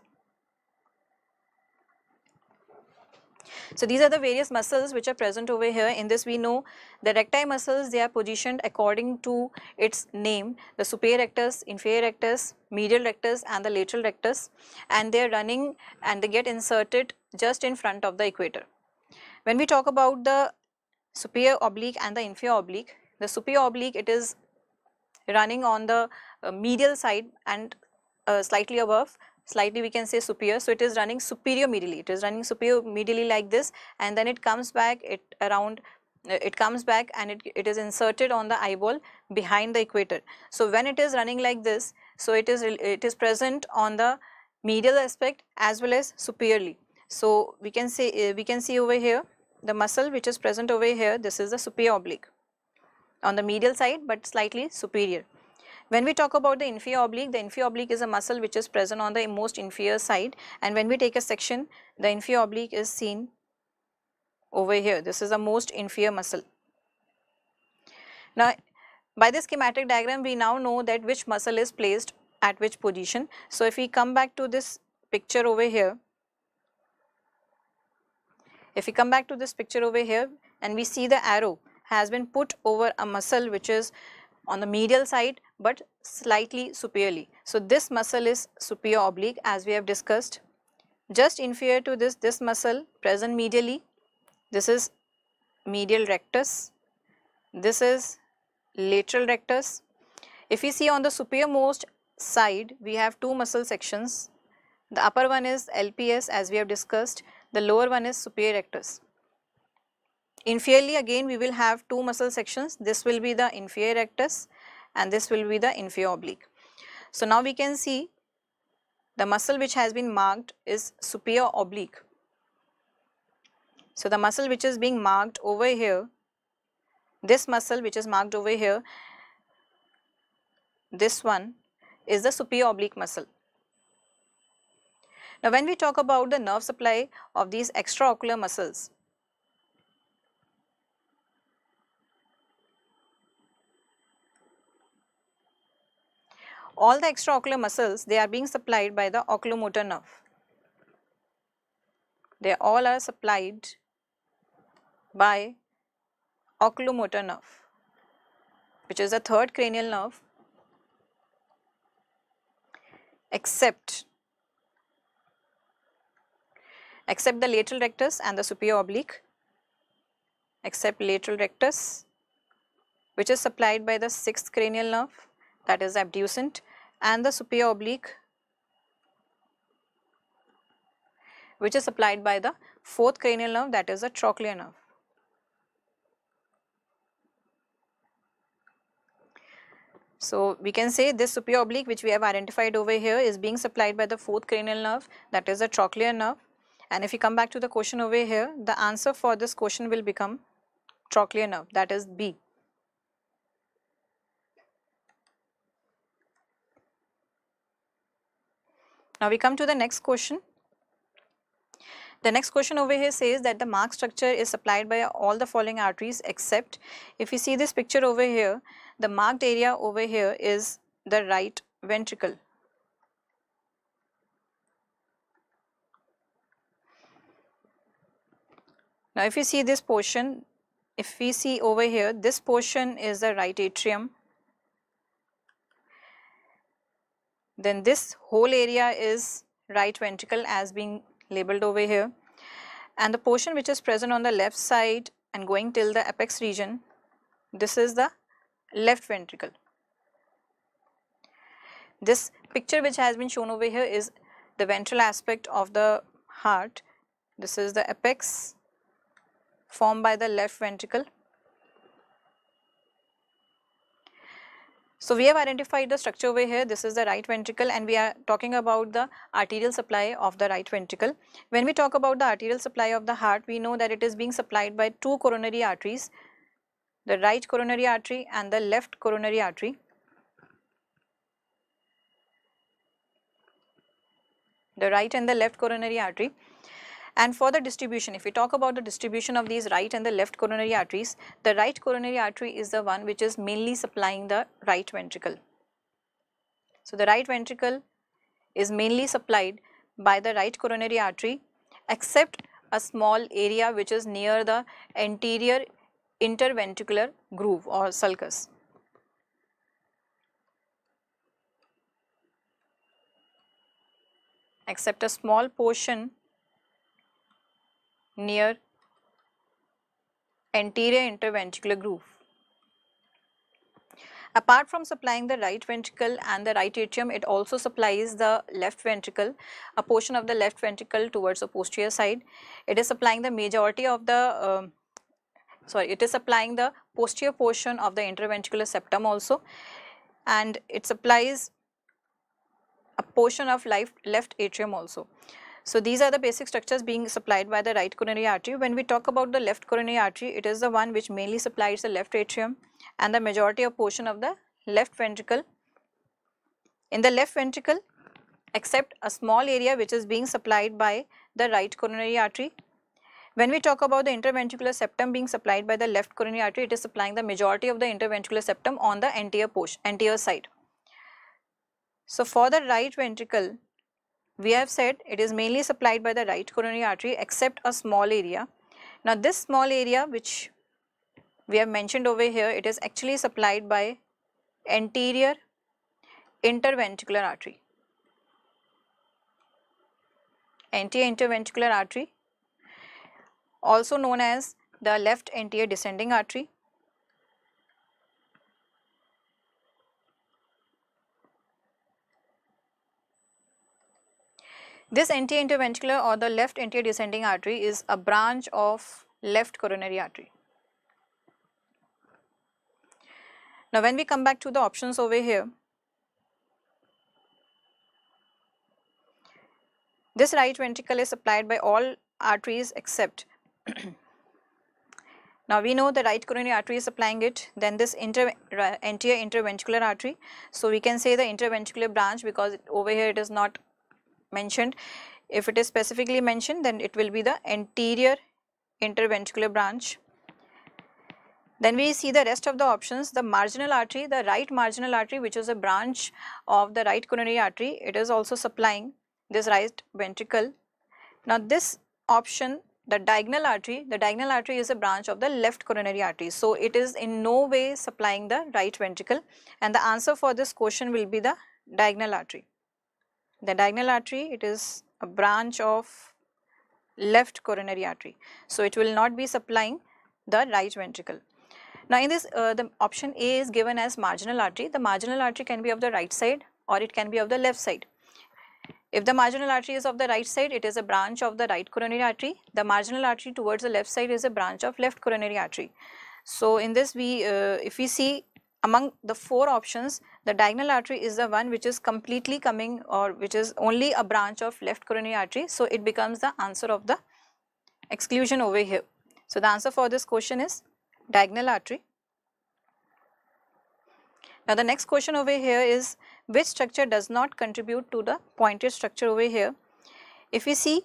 So, these are the various muscles which are present over here. In this we know the recti muscles they are positioned according to its name the superior rectus, inferior rectus, medial rectus and the lateral rectus and they are running and they get inserted just in front of the equator. When we talk about the superior oblique and the inferior oblique. The superior oblique it is running on the uh, medial side and uh, slightly above slightly we can say superior. So, it is running superior medially, it is running superior medially like this and then it comes back it around uh, it comes back and it, it is inserted on the eyeball behind the equator. So, when it is running like this, so it is it is present on the medial aspect as well as superiorly. So, we can say uh, we can see over here the muscle which is present over here this is the superior oblique on the medial side but slightly superior. When we talk about the inferior oblique, the inferior oblique is a muscle which is present on the most inferior side and when we take a section the inferior oblique is seen over here this is the most inferior muscle. Now, by this schematic diagram, we now know that which muscle is placed at which position. So, if we come back to this picture over here, if we come back to this picture over here and we see the arrow has been put over a muscle which is on the medial side but slightly superiorly. So, this muscle is superior oblique as we have discussed. Just inferior to this, this muscle present medially, this is medial rectus, this is lateral rectus. If we see on the superiormost side, we have two muscle sections. The upper one is LPS as we have discussed, the lower one is superior rectus. Inferiorly again we will have two muscle sections, this will be the inferior rectus and this will be the inferior oblique. So now we can see the muscle which has been marked is superior oblique. So the muscle which is being marked over here, this muscle which is marked over here, this one is the superior oblique muscle. Now when we talk about the nerve supply of these extraocular muscles, all the extraocular muscles they are being supplied by the oculomotor nerve. They all are supplied by oculomotor nerve which is the third cranial nerve except except the lateral rectus and the superior oblique except lateral rectus which is supplied by the sixth cranial nerve that is abducent and the superior oblique which is supplied by the fourth cranial nerve that is the trochlear nerve. So, we can say this superior oblique which we have identified over here is being supplied by the fourth cranial nerve that is the trochlear nerve and if you come back to the question over here the answer for this question will become trochlear nerve that is B. Now we come to the next question. The next question over here says that the mark structure is supplied by all the following arteries except if you see this picture over here, the marked area over here is the right ventricle. Now if you see this portion, if we see over here, this portion is the right atrium then this whole area is right ventricle as being labeled over here and the portion which is present on the left side and going till the apex region this is the left ventricle. This picture which has been shown over here is the ventral aspect of the heart. This is the apex formed by the left ventricle So, we have identified the structure over here this is the right ventricle and we are talking about the arterial supply of the right ventricle. When we talk about the arterial supply of the heart we know that it is being supplied by two coronary arteries the right coronary artery and the left coronary artery. The right and the left coronary artery and for the distribution, if we talk about the distribution of these right and the left coronary arteries, the right coronary artery is the one which is mainly supplying the right ventricle. So, the right ventricle is mainly supplied by the right coronary artery except a small area which is near the anterior interventricular groove or sulcus. except a small portion near anterior interventricular groove. Apart from supplying the right ventricle and the right atrium, it also supplies the left ventricle, a portion of the left ventricle towards the posterior side. It is supplying the majority of the, uh, sorry, it is supplying the posterior portion of the interventricular septum also and it supplies a portion of left, left atrium also. So these are the basic structures being supplied by the right coronary artery. When we talk about the left coronary artery, it is the one which mainly supplies the left atrium and the majority of portion of the left ventricle. In the left ventricle, except a small area which is being supplied by the right coronary artery, When we talk about the interventricular septum being supplied by the left coronary artery, it is supplying the majority of the interventricular septum on the anterior portion, anterior side. So for the right ventricle, we have said it is mainly supplied by the right coronary artery except a small area. Now this small area which we have mentioned over here, it is actually supplied by anterior interventricular artery. Anterior interventricular artery also known as the left anterior descending artery. This anterior interventricular or the left anterior descending artery is a branch of left coronary artery. Now when we come back to the options over here, this right ventricle is supplied by all arteries except now we know the right coronary artery is supplying it then this inter, anterior interventricular artery so we can say the interventricular branch because over here it is not mentioned. If it is specifically mentioned then it will be the anterior interventricular branch. Then we see the rest of the options. The marginal artery the right marginal artery which is a branch of the right coronary artery it is also supplying this right ventricle. Now this option the diagonal artery, the diagonal artery is a branch of the left coronary artery. So, it is in no way supplying the right ventricle. And the answer for this question will be the diagonal artery. The diagonal artery, it is a branch of left coronary artery. So, it will not be supplying the right ventricle. Now, in this uh, the option A is given as marginal artery. The marginal artery can be of the right side or it can be of the left side. If the marginal artery is of the right side, it is a branch of the right coronary artery. The marginal artery towards the left side is a branch of left coronary artery. So, in this we, uh, if we see among the four options, the diagonal artery is the one which is completely coming or which is only a branch of left coronary artery. So, it becomes the answer of the exclusion over here. So, the answer for this question is diagonal artery. Now, the next question over here is which structure does not contribute to the pointed structure over here. If we see,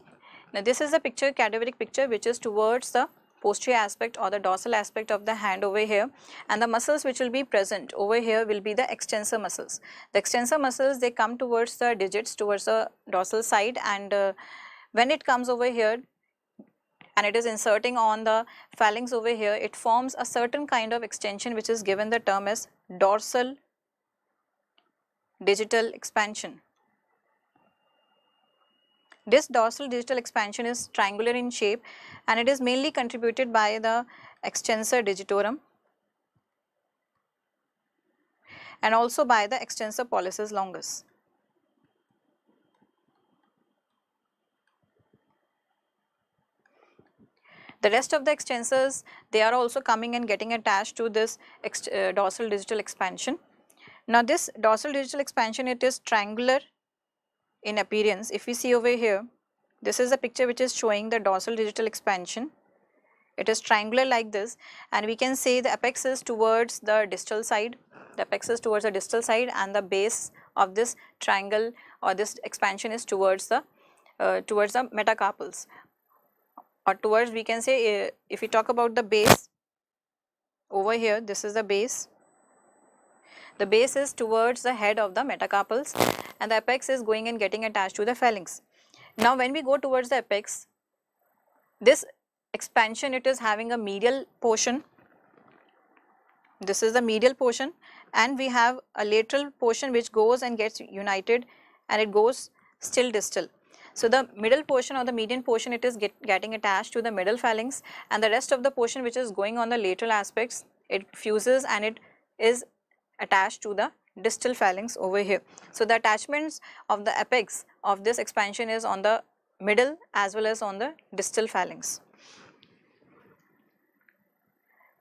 now this is a picture, cadaveric picture which is towards the posterior aspect or the dorsal aspect of the hand over here and the muscles which will be present over here will be the extensor muscles. The extensor muscles they come towards the digits towards the dorsal side and uh, when it comes over here and it is inserting on the phalanx over here it forms a certain kind of extension which is given the term as dorsal digital expansion. This dorsal digital expansion is triangular in shape and it is mainly contributed by the extensor digitorum and also by the extensor pollicis longus. The rest of the extensors they are also coming and getting attached to this uh, dorsal digital expansion now this dorsal digital expansion it is triangular in appearance. If we see over here, this is a picture which is showing the dorsal digital expansion. It is triangular like this and we can say the apex is towards the distal side, the apex is towards the distal side and the base of this triangle or this expansion is towards the uh, towards the metacarpals or towards we can say uh, if we talk about the base over here this is the base the base is towards the head of the metacarpals and the apex is going and getting attached to the phalanx. Now when we go towards the apex, this expansion it is having a medial portion. This is the medial portion and we have a lateral portion which goes and gets united and it goes still distal. So the middle portion or the median portion it is get, getting attached to the middle phalanx and the rest of the portion which is going on the lateral aspects it fuses and it is attached to the distal phalanx over here. So, the attachments of the apex of this expansion is on the middle as well as on the distal phalanx.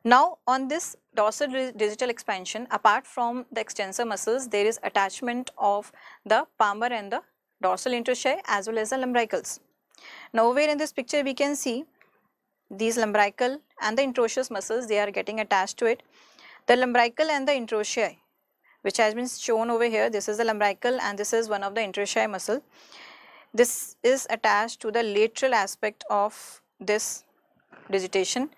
Now, on this dorsal digital expansion apart from the extensor muscles there is attachment of the palmar and the dorsal interosseous as well as the lumbricals. Now, over in this picture we can see these lumbrical and the interosseous muscles they are getting attached to it the lumbrical and the interosseous which has been shown over here, this is the lumbrical and this is one of the interosseous muscle. This is attached to the lateral aspect of this digitation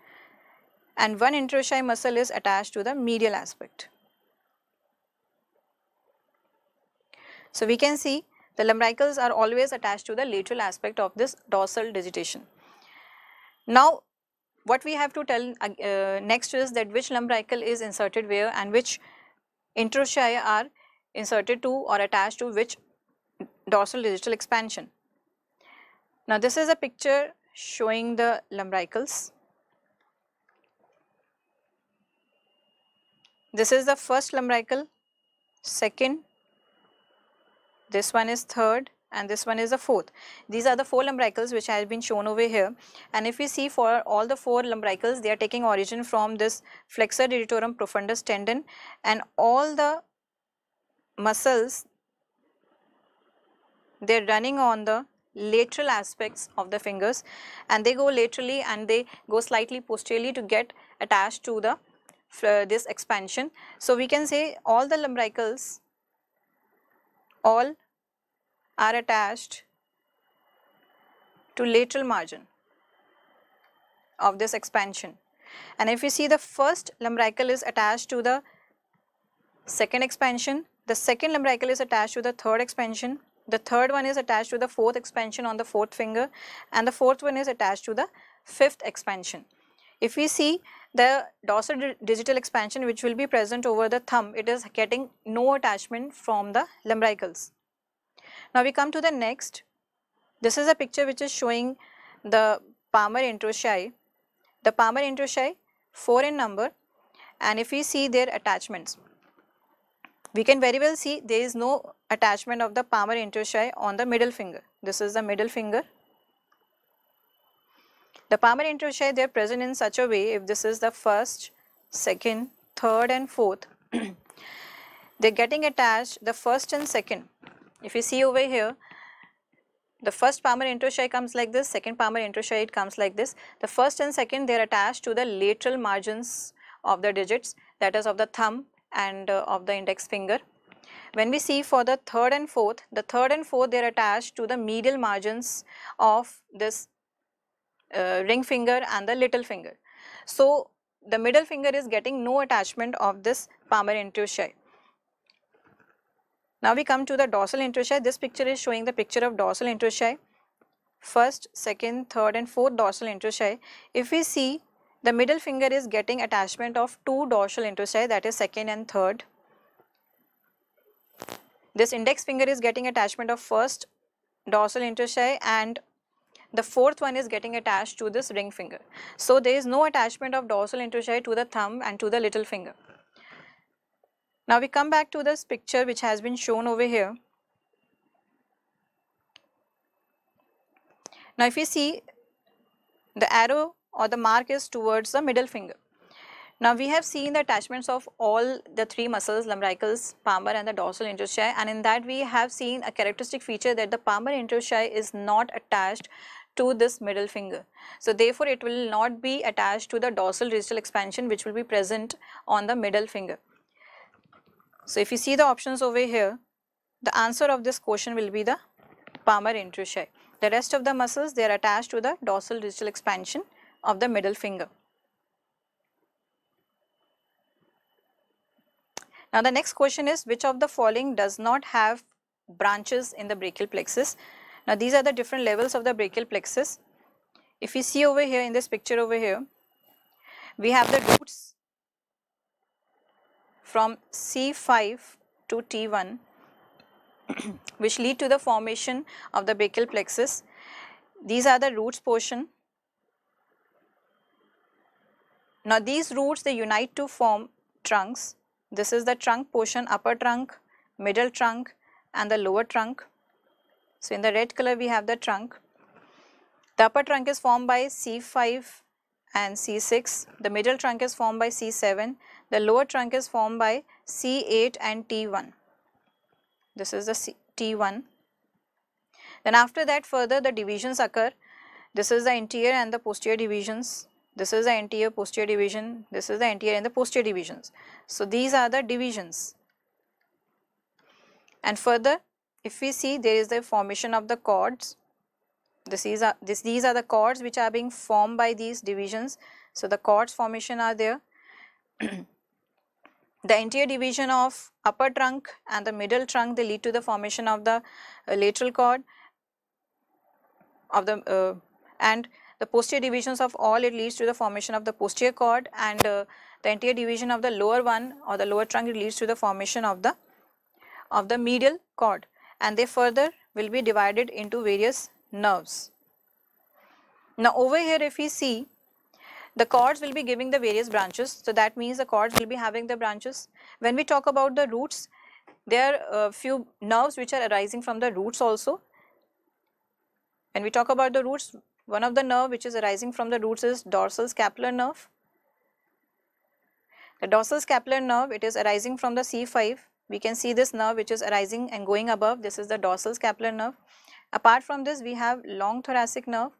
and one interossei muscle is attached to the medial aspect. So, we can see the lumbricals are always attached to the lateral aspect of this dorsal digitation. Now, what we have to tell uh, next is that which lumbrical is inserted where and which interossei are inserted to or attached to which dorsal digital expansion. Now, this is a picture showing the lumbricals. This is the first lumbrical, second, this one is third and this one is the fourth. These are the four lumbricals which have been shown over here and if we see for all the four lumbricals they are taking origin from this flexor digitorum profundus tendon and all the muscles they are running on the lateral aspects of the fingers and they go laterally and they go slightly posteriorly to get attached to the uh, this expansion. So, we can say all the lumbricals all are attached to lateral margin of this expansion. And if you see the first lumbrical is attached to the second expansion, the second lumbrical is attached to the third expansion, the third one is attached to the fourth expansion on the fourth finger and the fourth one is attached to the fifth expansion. If we see the dorsal digital expansion which will be present over the thumb, it is getting no attachment from the lumbricals. Now we come to the next. This is a picture which is showing the palmar interossei. The palmar interossei 4 in number and if we see their attachments, we can very well see there is no attachment of the palmar interossei on the middle finger. This is the middle finger. The palmar interossei they are present in such a way if this is the first, second, third and fourth. they are getting attached the first and second if you see over here, the first palmar interossei comes like this, second palmar interossei it comes like this. The first and second they are attached to the lateral margins of the digits that is of the thumb and uh, of the index finger. When we see for the third and fourth, the third and fourth they are attached to the medial margins of this uh, ring finger and the little finger. So, the middle finger is getting no attachment of this palmar interossei. Now we come to the dorsal interossei. This picture is showing the picture of dorsal interossei. First, second, third and fourth dorsal interossei. If we see the middle finger is getting attachment of two dorsal interossei that is second and third. This index finger is getting attachment of first dorsal interossei and the fourth one is getting attached to this ring finger. So there is no attachment of dorsal interossei to the thumb and to the little finger. Now we come back to this picture which has been shown over here. Now if you see the arrow or the mark is towards the middle finger. Now we have seen the attachments of all the three muscles lumbricals, palmar and the dorsal interossei and in that we have seen a characteristic feature that the palmar interossei is not attached to this middle finger. So therefore it will not be attached to the dorsal digital expansion which will be present on the middle finger. So if you see the options over here, the answer of this question will be the palmar interossei. The rest of the muscles they are attached to the dorsal digital expansion of the middle finger. Now the next question is which of the following does not have branches in the brachial plexus. Now these are the different levels of the brachial plexus. If you see over here in this picture over here, we have the roots from C5 to T1 which lead to the formation of the brachial plexus. These are the roots portion. Now these roots they unite to form trunks. This is the trunk portion upper trunk, middle trunk and the lower trunk. So in the red color we have the trunk. The upper trunk is formed by C5 and C6. The middle trunk is formed by C7 the lower trunk is formed by C8 and T1. This is the C T1. Then after that further the divisions occur. This is the anterior and the posterior divisions. This is the anterior posterior division. This is the anterior and the posterior divisions. So these are the divisions. And further if we see there is the formation of the cords. this is a, this, these are the cords which are being formed by these divisions. So, the cords formation are there. the anterior division of upper trunk and the middle trunk they lead to the formation of the uh, lateral cord of the uh, and the posterior divisions of all it leads to the formation of the posterior cord and uh, the anterior division of the lower one or the lower trunk it leads to the formation of the of the medial cord and they further will be divided into various nerves. Now over here if we see the cords will be giving the various branches so that means the cords will be having the branches. When we talk about the roots there are a few nerves which are arising from the roots also. When we talk about the roots one of the nerve which is arising from the roots is dorsal scapular nerve. The dorsal scapular nerve it is arising from the C5 we can see this nerve which is arising and going above this is the dorsal scapular nerve. Apart from this we have long thoracic nerve.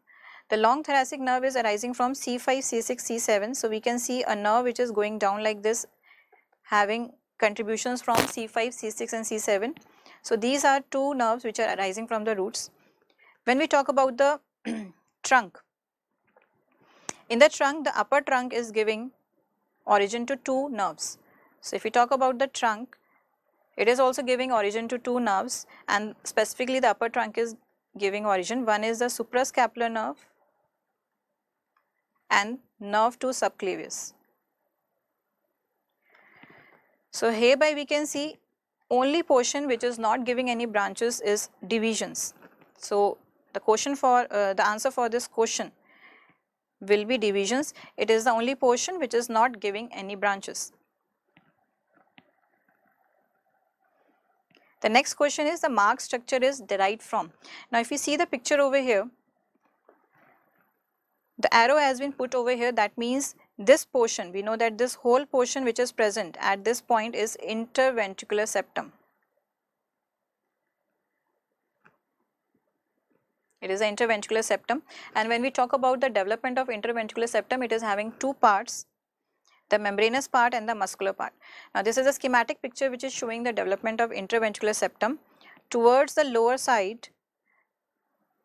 The long thoracic nerve is arising from C5, C6, C7. So we can see a nerve which is going down like this having contributions from C5, C6 and C7. So these are two nerves which are arising from the roots. When we talk about the trunk, in the trunk the upper trunk is giving origin to two nerves. So if we talk about the trunk, it is also giving origin to two nerves and specifically the upper trunk is giving origin. One is the suprascapular nerve and nerve to subclavius. So hereby we can see only portion which is not giving any branches is divisions. So the question for uh, the answer for this question will be divisions. It is the only portion which is not giving any branches. The next question is the mark structure is derived from. Now if you see the picture over here, the arrow has been put over here that means this portion, we know that this whole portion which is present at this point is interventricular septum. It is the interventricular septum and when we talk about the development of interventricular septum, it is having two parts the membranous part and the muscular part. Now this is a schematic picture which is showing the development of interventricular septum. Towards the lower side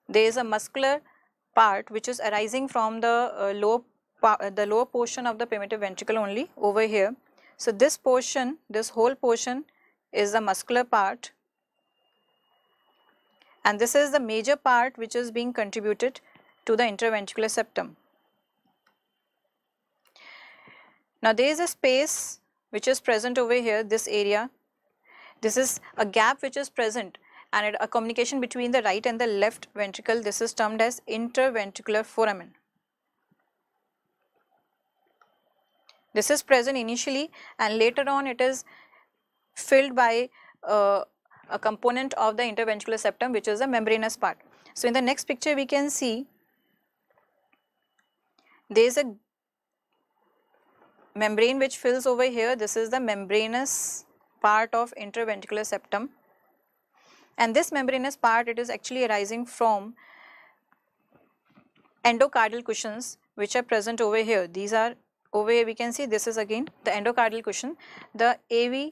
there is a muscular part which is arising from the uh, lower uh, the lower portion of the primitive ventricle only over here. So this portion, this whole portion is the muscular part and this is the major part which is being contributed to the interventricular septum. Now there is a space which is present over here this area. This is a gap which is present and a communication between the right and the left ventricle this is termed as interventricular foramen. This is present initially and later on it is filled by uh, a component of the interventricular septum which is the membranous part. So in the next picture we can see there is a membrane which fills over here this is the membranous part of interventricular septum and this membranous part it is actually arising from endocardial cushions which are present over here. These are over here we can see this is again the endocardial cushion the AV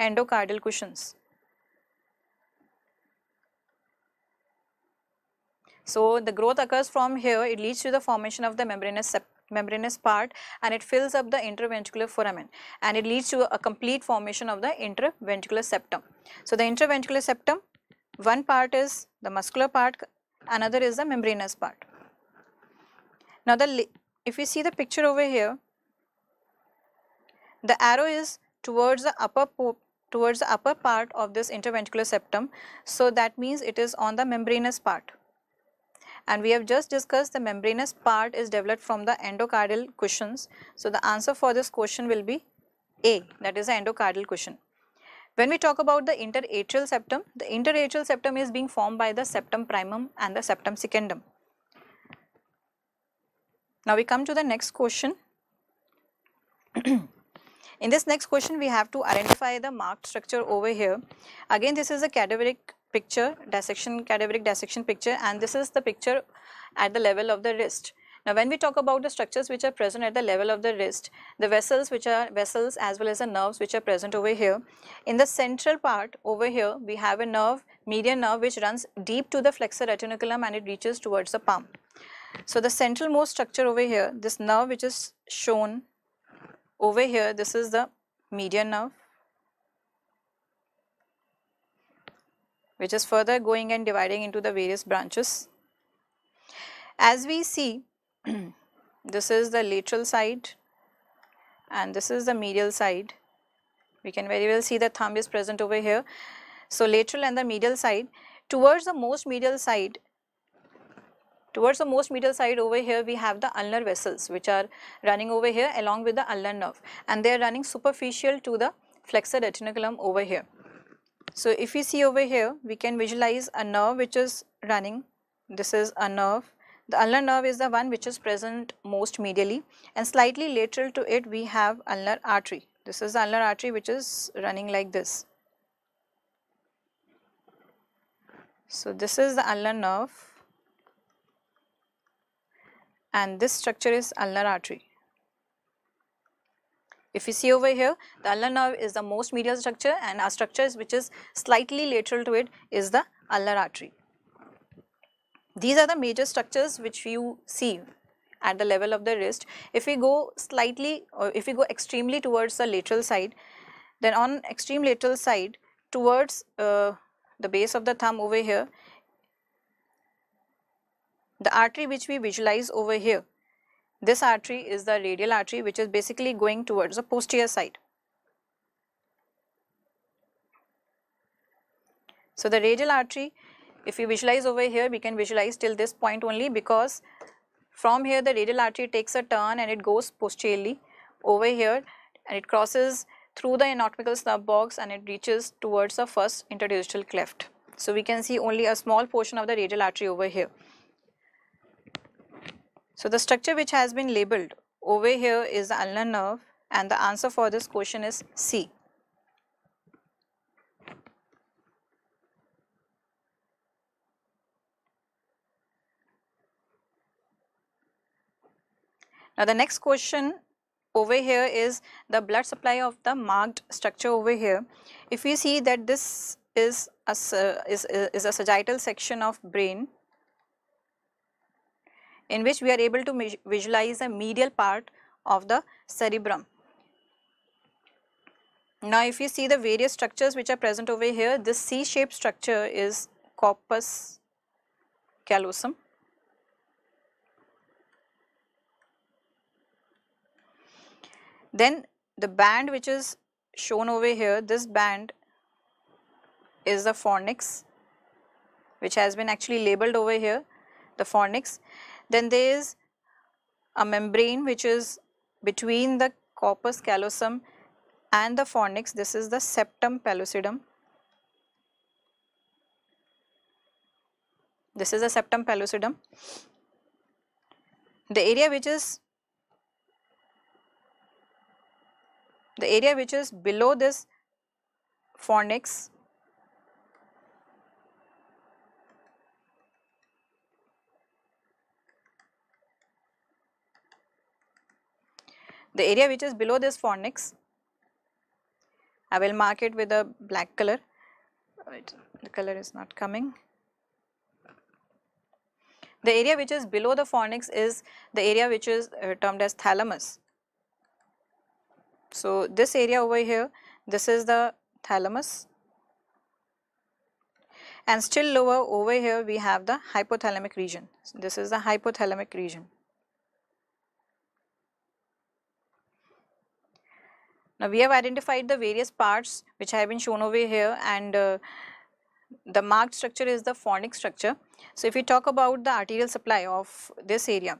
endocardial cushions. So the growth occurs from here. It leads to the formation of the membranous septum membranous part and it fills up the interventricular foramen and it leads to a complete formation of the interventricular septum. So, the interventricular septum one part is the muscular part another is the membranous part. Now, the if you see the picture over here the arrow is towards the upper towards the upper part of this interventricular septum. So, that means it is on the membranous part and we have just discussed the membranous part is developed from the endocardial cushions. So, the answer for this question will be A that is the endocardial cushion. When we talk about the interatrial septum, the interatrial septum is being formed by the septum primum and the septum secundum. Now we come to the next question. In this next question, we have to identify the marked structure over here. Again, this is a cadaveric picture dissection cadaveric dissection picture and this is the picture at the level of the wrist. Now when we talk about the structures which are present at the level of the wrist, the vessels which are vessels as well as the nerves which are present over here. In the central part over here we have a nerve, median nerve which runs deep to the flexor retinaculum and it reaches towards the palm. So the central most structure over here, this nerve which is shown over here, this is the median nerve which is further going and dividing into the various branches. As we see, this is the lateral side and this is the medial side. We can very well see the thumb is present over here. So, lateral and the medial side. Towards the most medial side, towards the most medial side over here we have the ulnar vessels which are running over here along with the ulnar nerve and they are running superficial to the flexor retinaculum over here. So, if we see over here, we can visualize a nerve which is running. This is a nerve. The ulnar nerve is the one which is present most medially and slightly lateral to it we have ulnar artery. This is the ulnar artery which is running like this. So, this is the ulnar nerve and this structure is ulnar artery. If you see over here, the ulnar nerve is the most medial structure and our structure which is slightly lateral to it is the ulnar artery. These are the major structures which you see at the level of the wrist. If we go slightly or if we go extremely towards the lateral side, then on extreme lateral side towards uh, the base of the thumb over here, the artery which we visualize over here this artery is the radial artery which is basically going towards the posterior side. So, the radial artery if we visualize over here we can visualize till this point only because from here the radial artery takes a turn and it goes posteriorly over here and it crosses through the anatomical snuffbox and it reaches towards the first interdigital cleft. So, we can see only a small portion of the radial artery over here. So, the structure which has been labeled over here is the ulnar nerve and the answer for this question is C. Now, the next question over here is the blood supply of the marked structure over here. If we see that this is a, is, is a sagittal section of brain in which we are able to visualize the medial part of the cerebrum. Now, if you see the various structures which are present over here, this C-shaped structure is corpus callosum. Then the band which is shown over here, this band is the fornix which has been actually labeled over here, the fornix then there is a membrane which is between the corpus callosum and the fornix. This is the septum pellucidum. This is the septum pellucidum. The area which is the area which is below this fornix The area which is below this fornix, I will mark it with a black color. Right, the color is not coming. The area which is below the fornix is the area which is uh, termed as thalamus. So, this area over here, this is the thalamus and still lower over here we have the hypothalamic region. So, this is the hypothalamic region. Now we have identified the various parts which have been shown over here and uh, the marked structure is the fornix structure. So if we talk about the arterial supply of this area,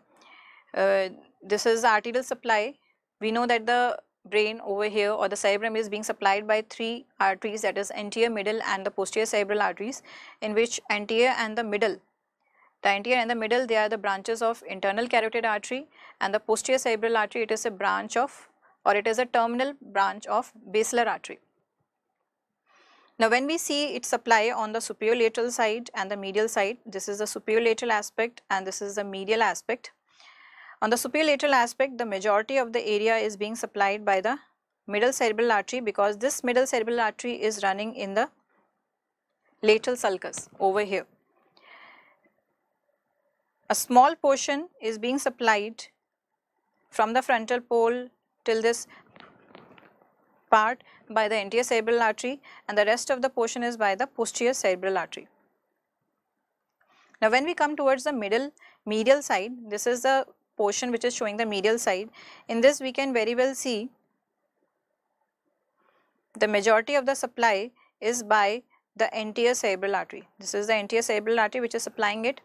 uh, this is arterial supply. We know that the brain over here or the cerebrum is being supplied by three arteries that is anterior, middle and the posterior cerebral arteries in which anterior and the middle the anterior and the middle they are the branches of internal carotid artery and the posterior cerebral artery it is a branch of or it is a terminal branch of basilar artery. Now when we see its supply on the superior lateral side and the medial side, this is the superior lateral aspect and this is the medial aspect. On the superior lateral aspect, the majority of the area is being supplied by the middle cerebral artery because this middle cerebral artery is running in the lateral sulcus over here. A small portion is being supplied from the frontal pole till this part by the anterior cerebral artery and the rest of the portion is by the posterior cerebral artery. Now when we come towards the middle medial side, this is the portion which is showing the medial side. In this we can very well see the majority of the supply is by the anterior cerebral artery. This is the anterior cerebral artery which is supplying it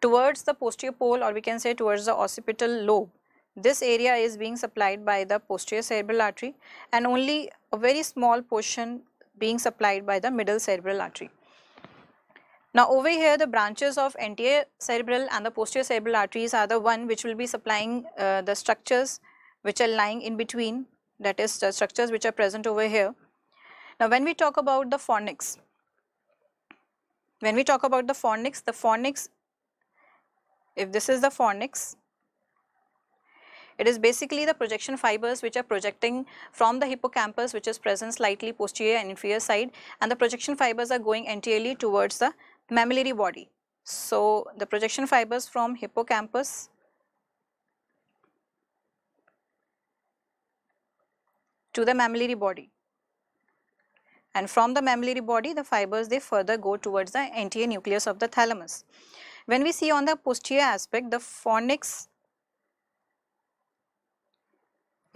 towards the posterior pole or we can say towards the occipital lobe. This area is being supplied by the posterior cerebral artery and only a very small portion being supplied by the middle cerebral artery. Now over here the branches of anterior cerebral and the posterior cerebral arteries are the one which will be supplying uh, the structures which are lying in between that is the structures which are present over here. Now when we talk about the fornix, when we talk about the fornix, the fornix, if this is the fornix, it is basically the projection fibers which are projecting from the hippocampus which is present slightly posterior and inferior side and the projection fibers are going anteriorly towards the mammillary body. So, the projection fibers from hippocampus to the mammillary body and from the mammillary body the fibers they further go towards the anterior nucleus of the thalamus. When we see on the posterior aspect the fornix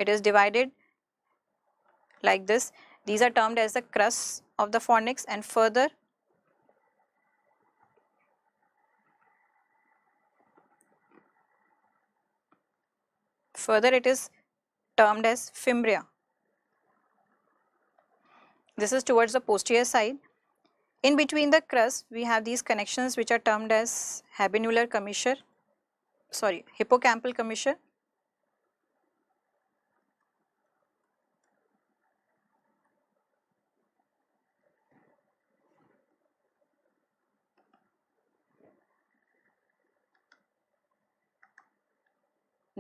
it is divided like this these are termed as the crus of the fornix and further further it is termed as fimbria this is towards the posterior side. In between the crus, we have these connections which are termed as habenular commissure, sorry, hippocampal commissure.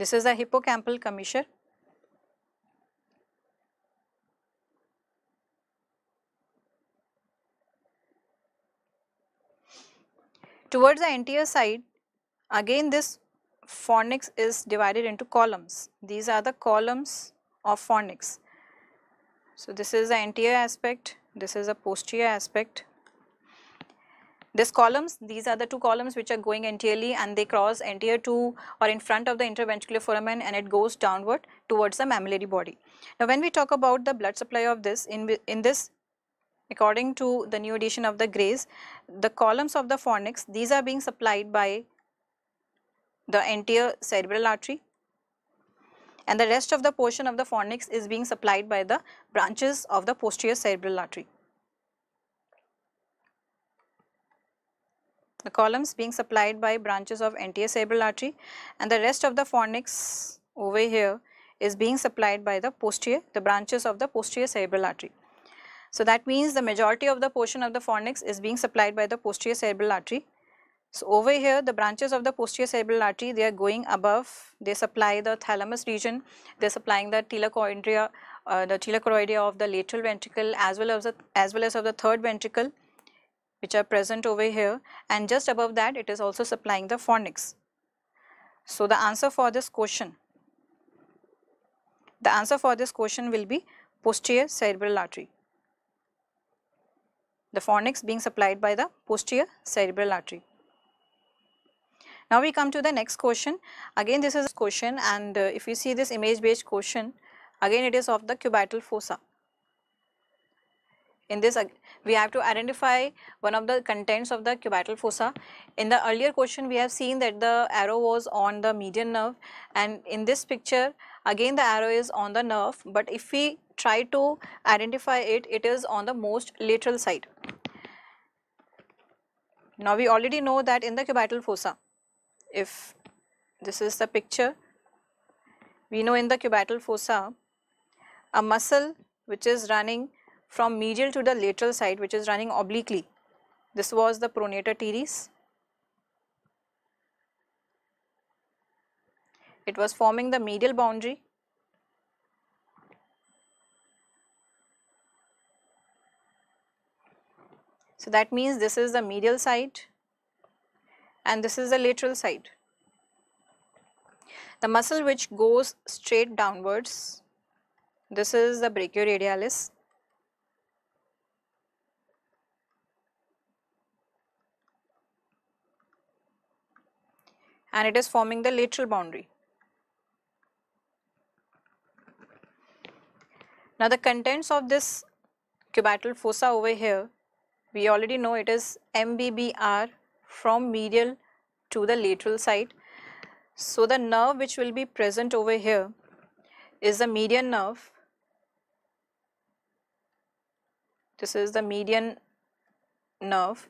This is the hippocampal commissure. Towards the anterior side, again this fornix is divided into columns. These are the columns of fornix. So, this is the anterior aspect, this is a posterior aspect. This columns, these are the two columns which are going anteriorly and they cross anterior to or in front of the interventricular foramen and it goes downward towards the mammillary body. Now, when we talk about the blood supply of this, in, in this according to the new edition of the Grays, the columns of the fornix, these are being supplied by the anterior cerebral artery and the rest of the portion of the fornix is being supplied by the branches of the posterior cerebral artery. The columns being supplied by branches of anterior cerebral artery and the rest of the fornix over here is being supplied by the posterior, the branches of the posterior cerebral artery. So that means the majority of the portion of the fornix is being supplied by the posterior cerebral artery. So over here the branches of the posterior cerebral artery they are going above, they supply the thalamus region, they are supplying the tela choroidea, uh, the tela choroidea of the lateral ventricle as well as as well as of the third ventricle which are present over here and just above that it is also supplying the fornix. So the answer for this question, the answer for this question will be posterior cerebral artery the fornix being supplied by the posterior cerebral artery. Now we come to the next question. Again this is a question and uh, if you see this image based question, again it is of the cubital fossa. In this we have to identify one of the contents of the cubital fossa. In the earlier question we have seen that the arrow was on the median nerve and in this picture again the arrow is on the nerve but if we try to identify it, it is on the most lateral side. Now we already know that in the cubital fossa, if this is the picture, we know in the cubital fossa, a muscle which is running from medial to the lateral side which is running obliquely. This was the pronator teres. it was forming the medial boundary So that means this is the medial side and this is the lateral side. The muscle which goes straight downwards, this is the brachioradialis. And it is forming the lateral boundary. Now the contents of this cubital fossa over here we already know it is MBBR from medial to the lateral side. So the nerve which will be present over here is the median nerve. This is the median nerve.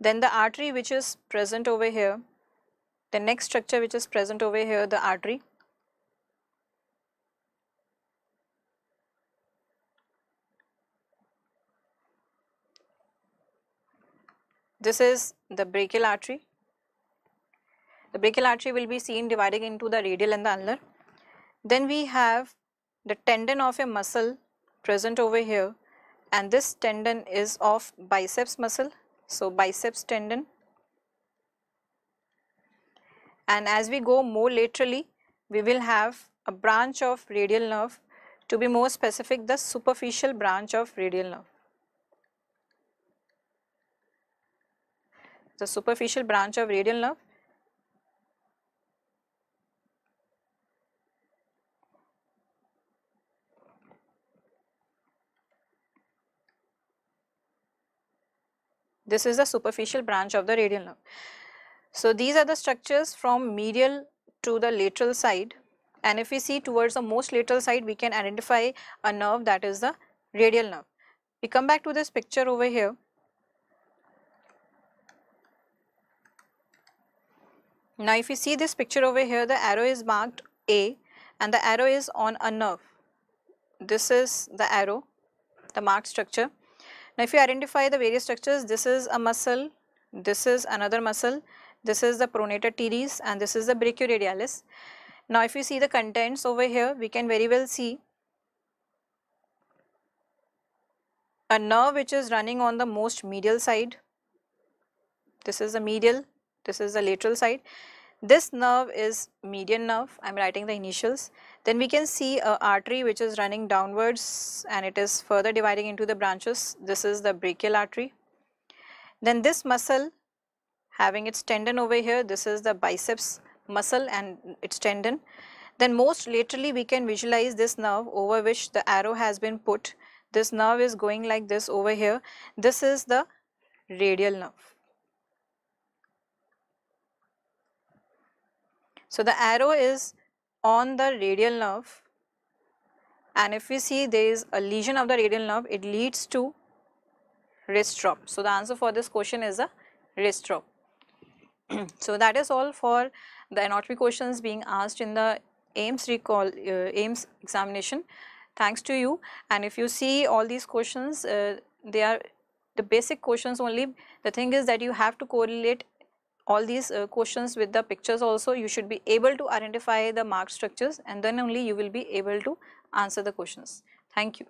Then the artery which is present over here, the next structure which is present over here, the artery. This is the brachial artery. The brachial artery will be seen dividing into the radial and the ulnar. Then we have the tendon of a muscle present over here and this tendon is of biceps muscle. So, biceps tendon and as we go more laterally we will have a branch of radial nerve to be more specific the superficial branch of radial nerve. the superficial branch of radial nerve. This is the superficial branch of the radial nerve. So, these are the structures from medial to the lateral side and if we see towards the most lateral side we can identify a nerve that is the radial nerve. We come back to this picture over here Now if you see this picture over here the arrow is marked A and the arrow is on a nerve. This is the arrow, the marked structure. Now if you identify the various structures this is a muscle, this is another muscle, this is the pronator teres and this is the brachioradialis. Now if you see the contents over here we can very well see a nerve which is running on the most medial side. This is the medial, this is the lateral side this nerve is median nerve, I am writing the initials. Then we can see a artery which is running downwards and it is further dividing into the branches. This is the brachial artery. Then this muscle having its tendon over here, this is the biceps muscle and its tendon. Then most laterally we can visualize this nerve over which the arrow has been put. This nerve is going like this over here. This is the radial nerve. So, the arrow is on the radial nerve and if we see there is a lesion of the radial nerve it leads to wrist drop. So, the answer for this question is a wrist drop. so, that is all for the anatomy questions being asked in the AIIMS recall uh, AIIMS examination. Thanks to you and if you see all these questions uh, they are the basic questions only the thing is that you have to correlate all these uh, questions with the pictures also you should be able to identify the mark structures and then only you will be able to answer the questions. Thank you.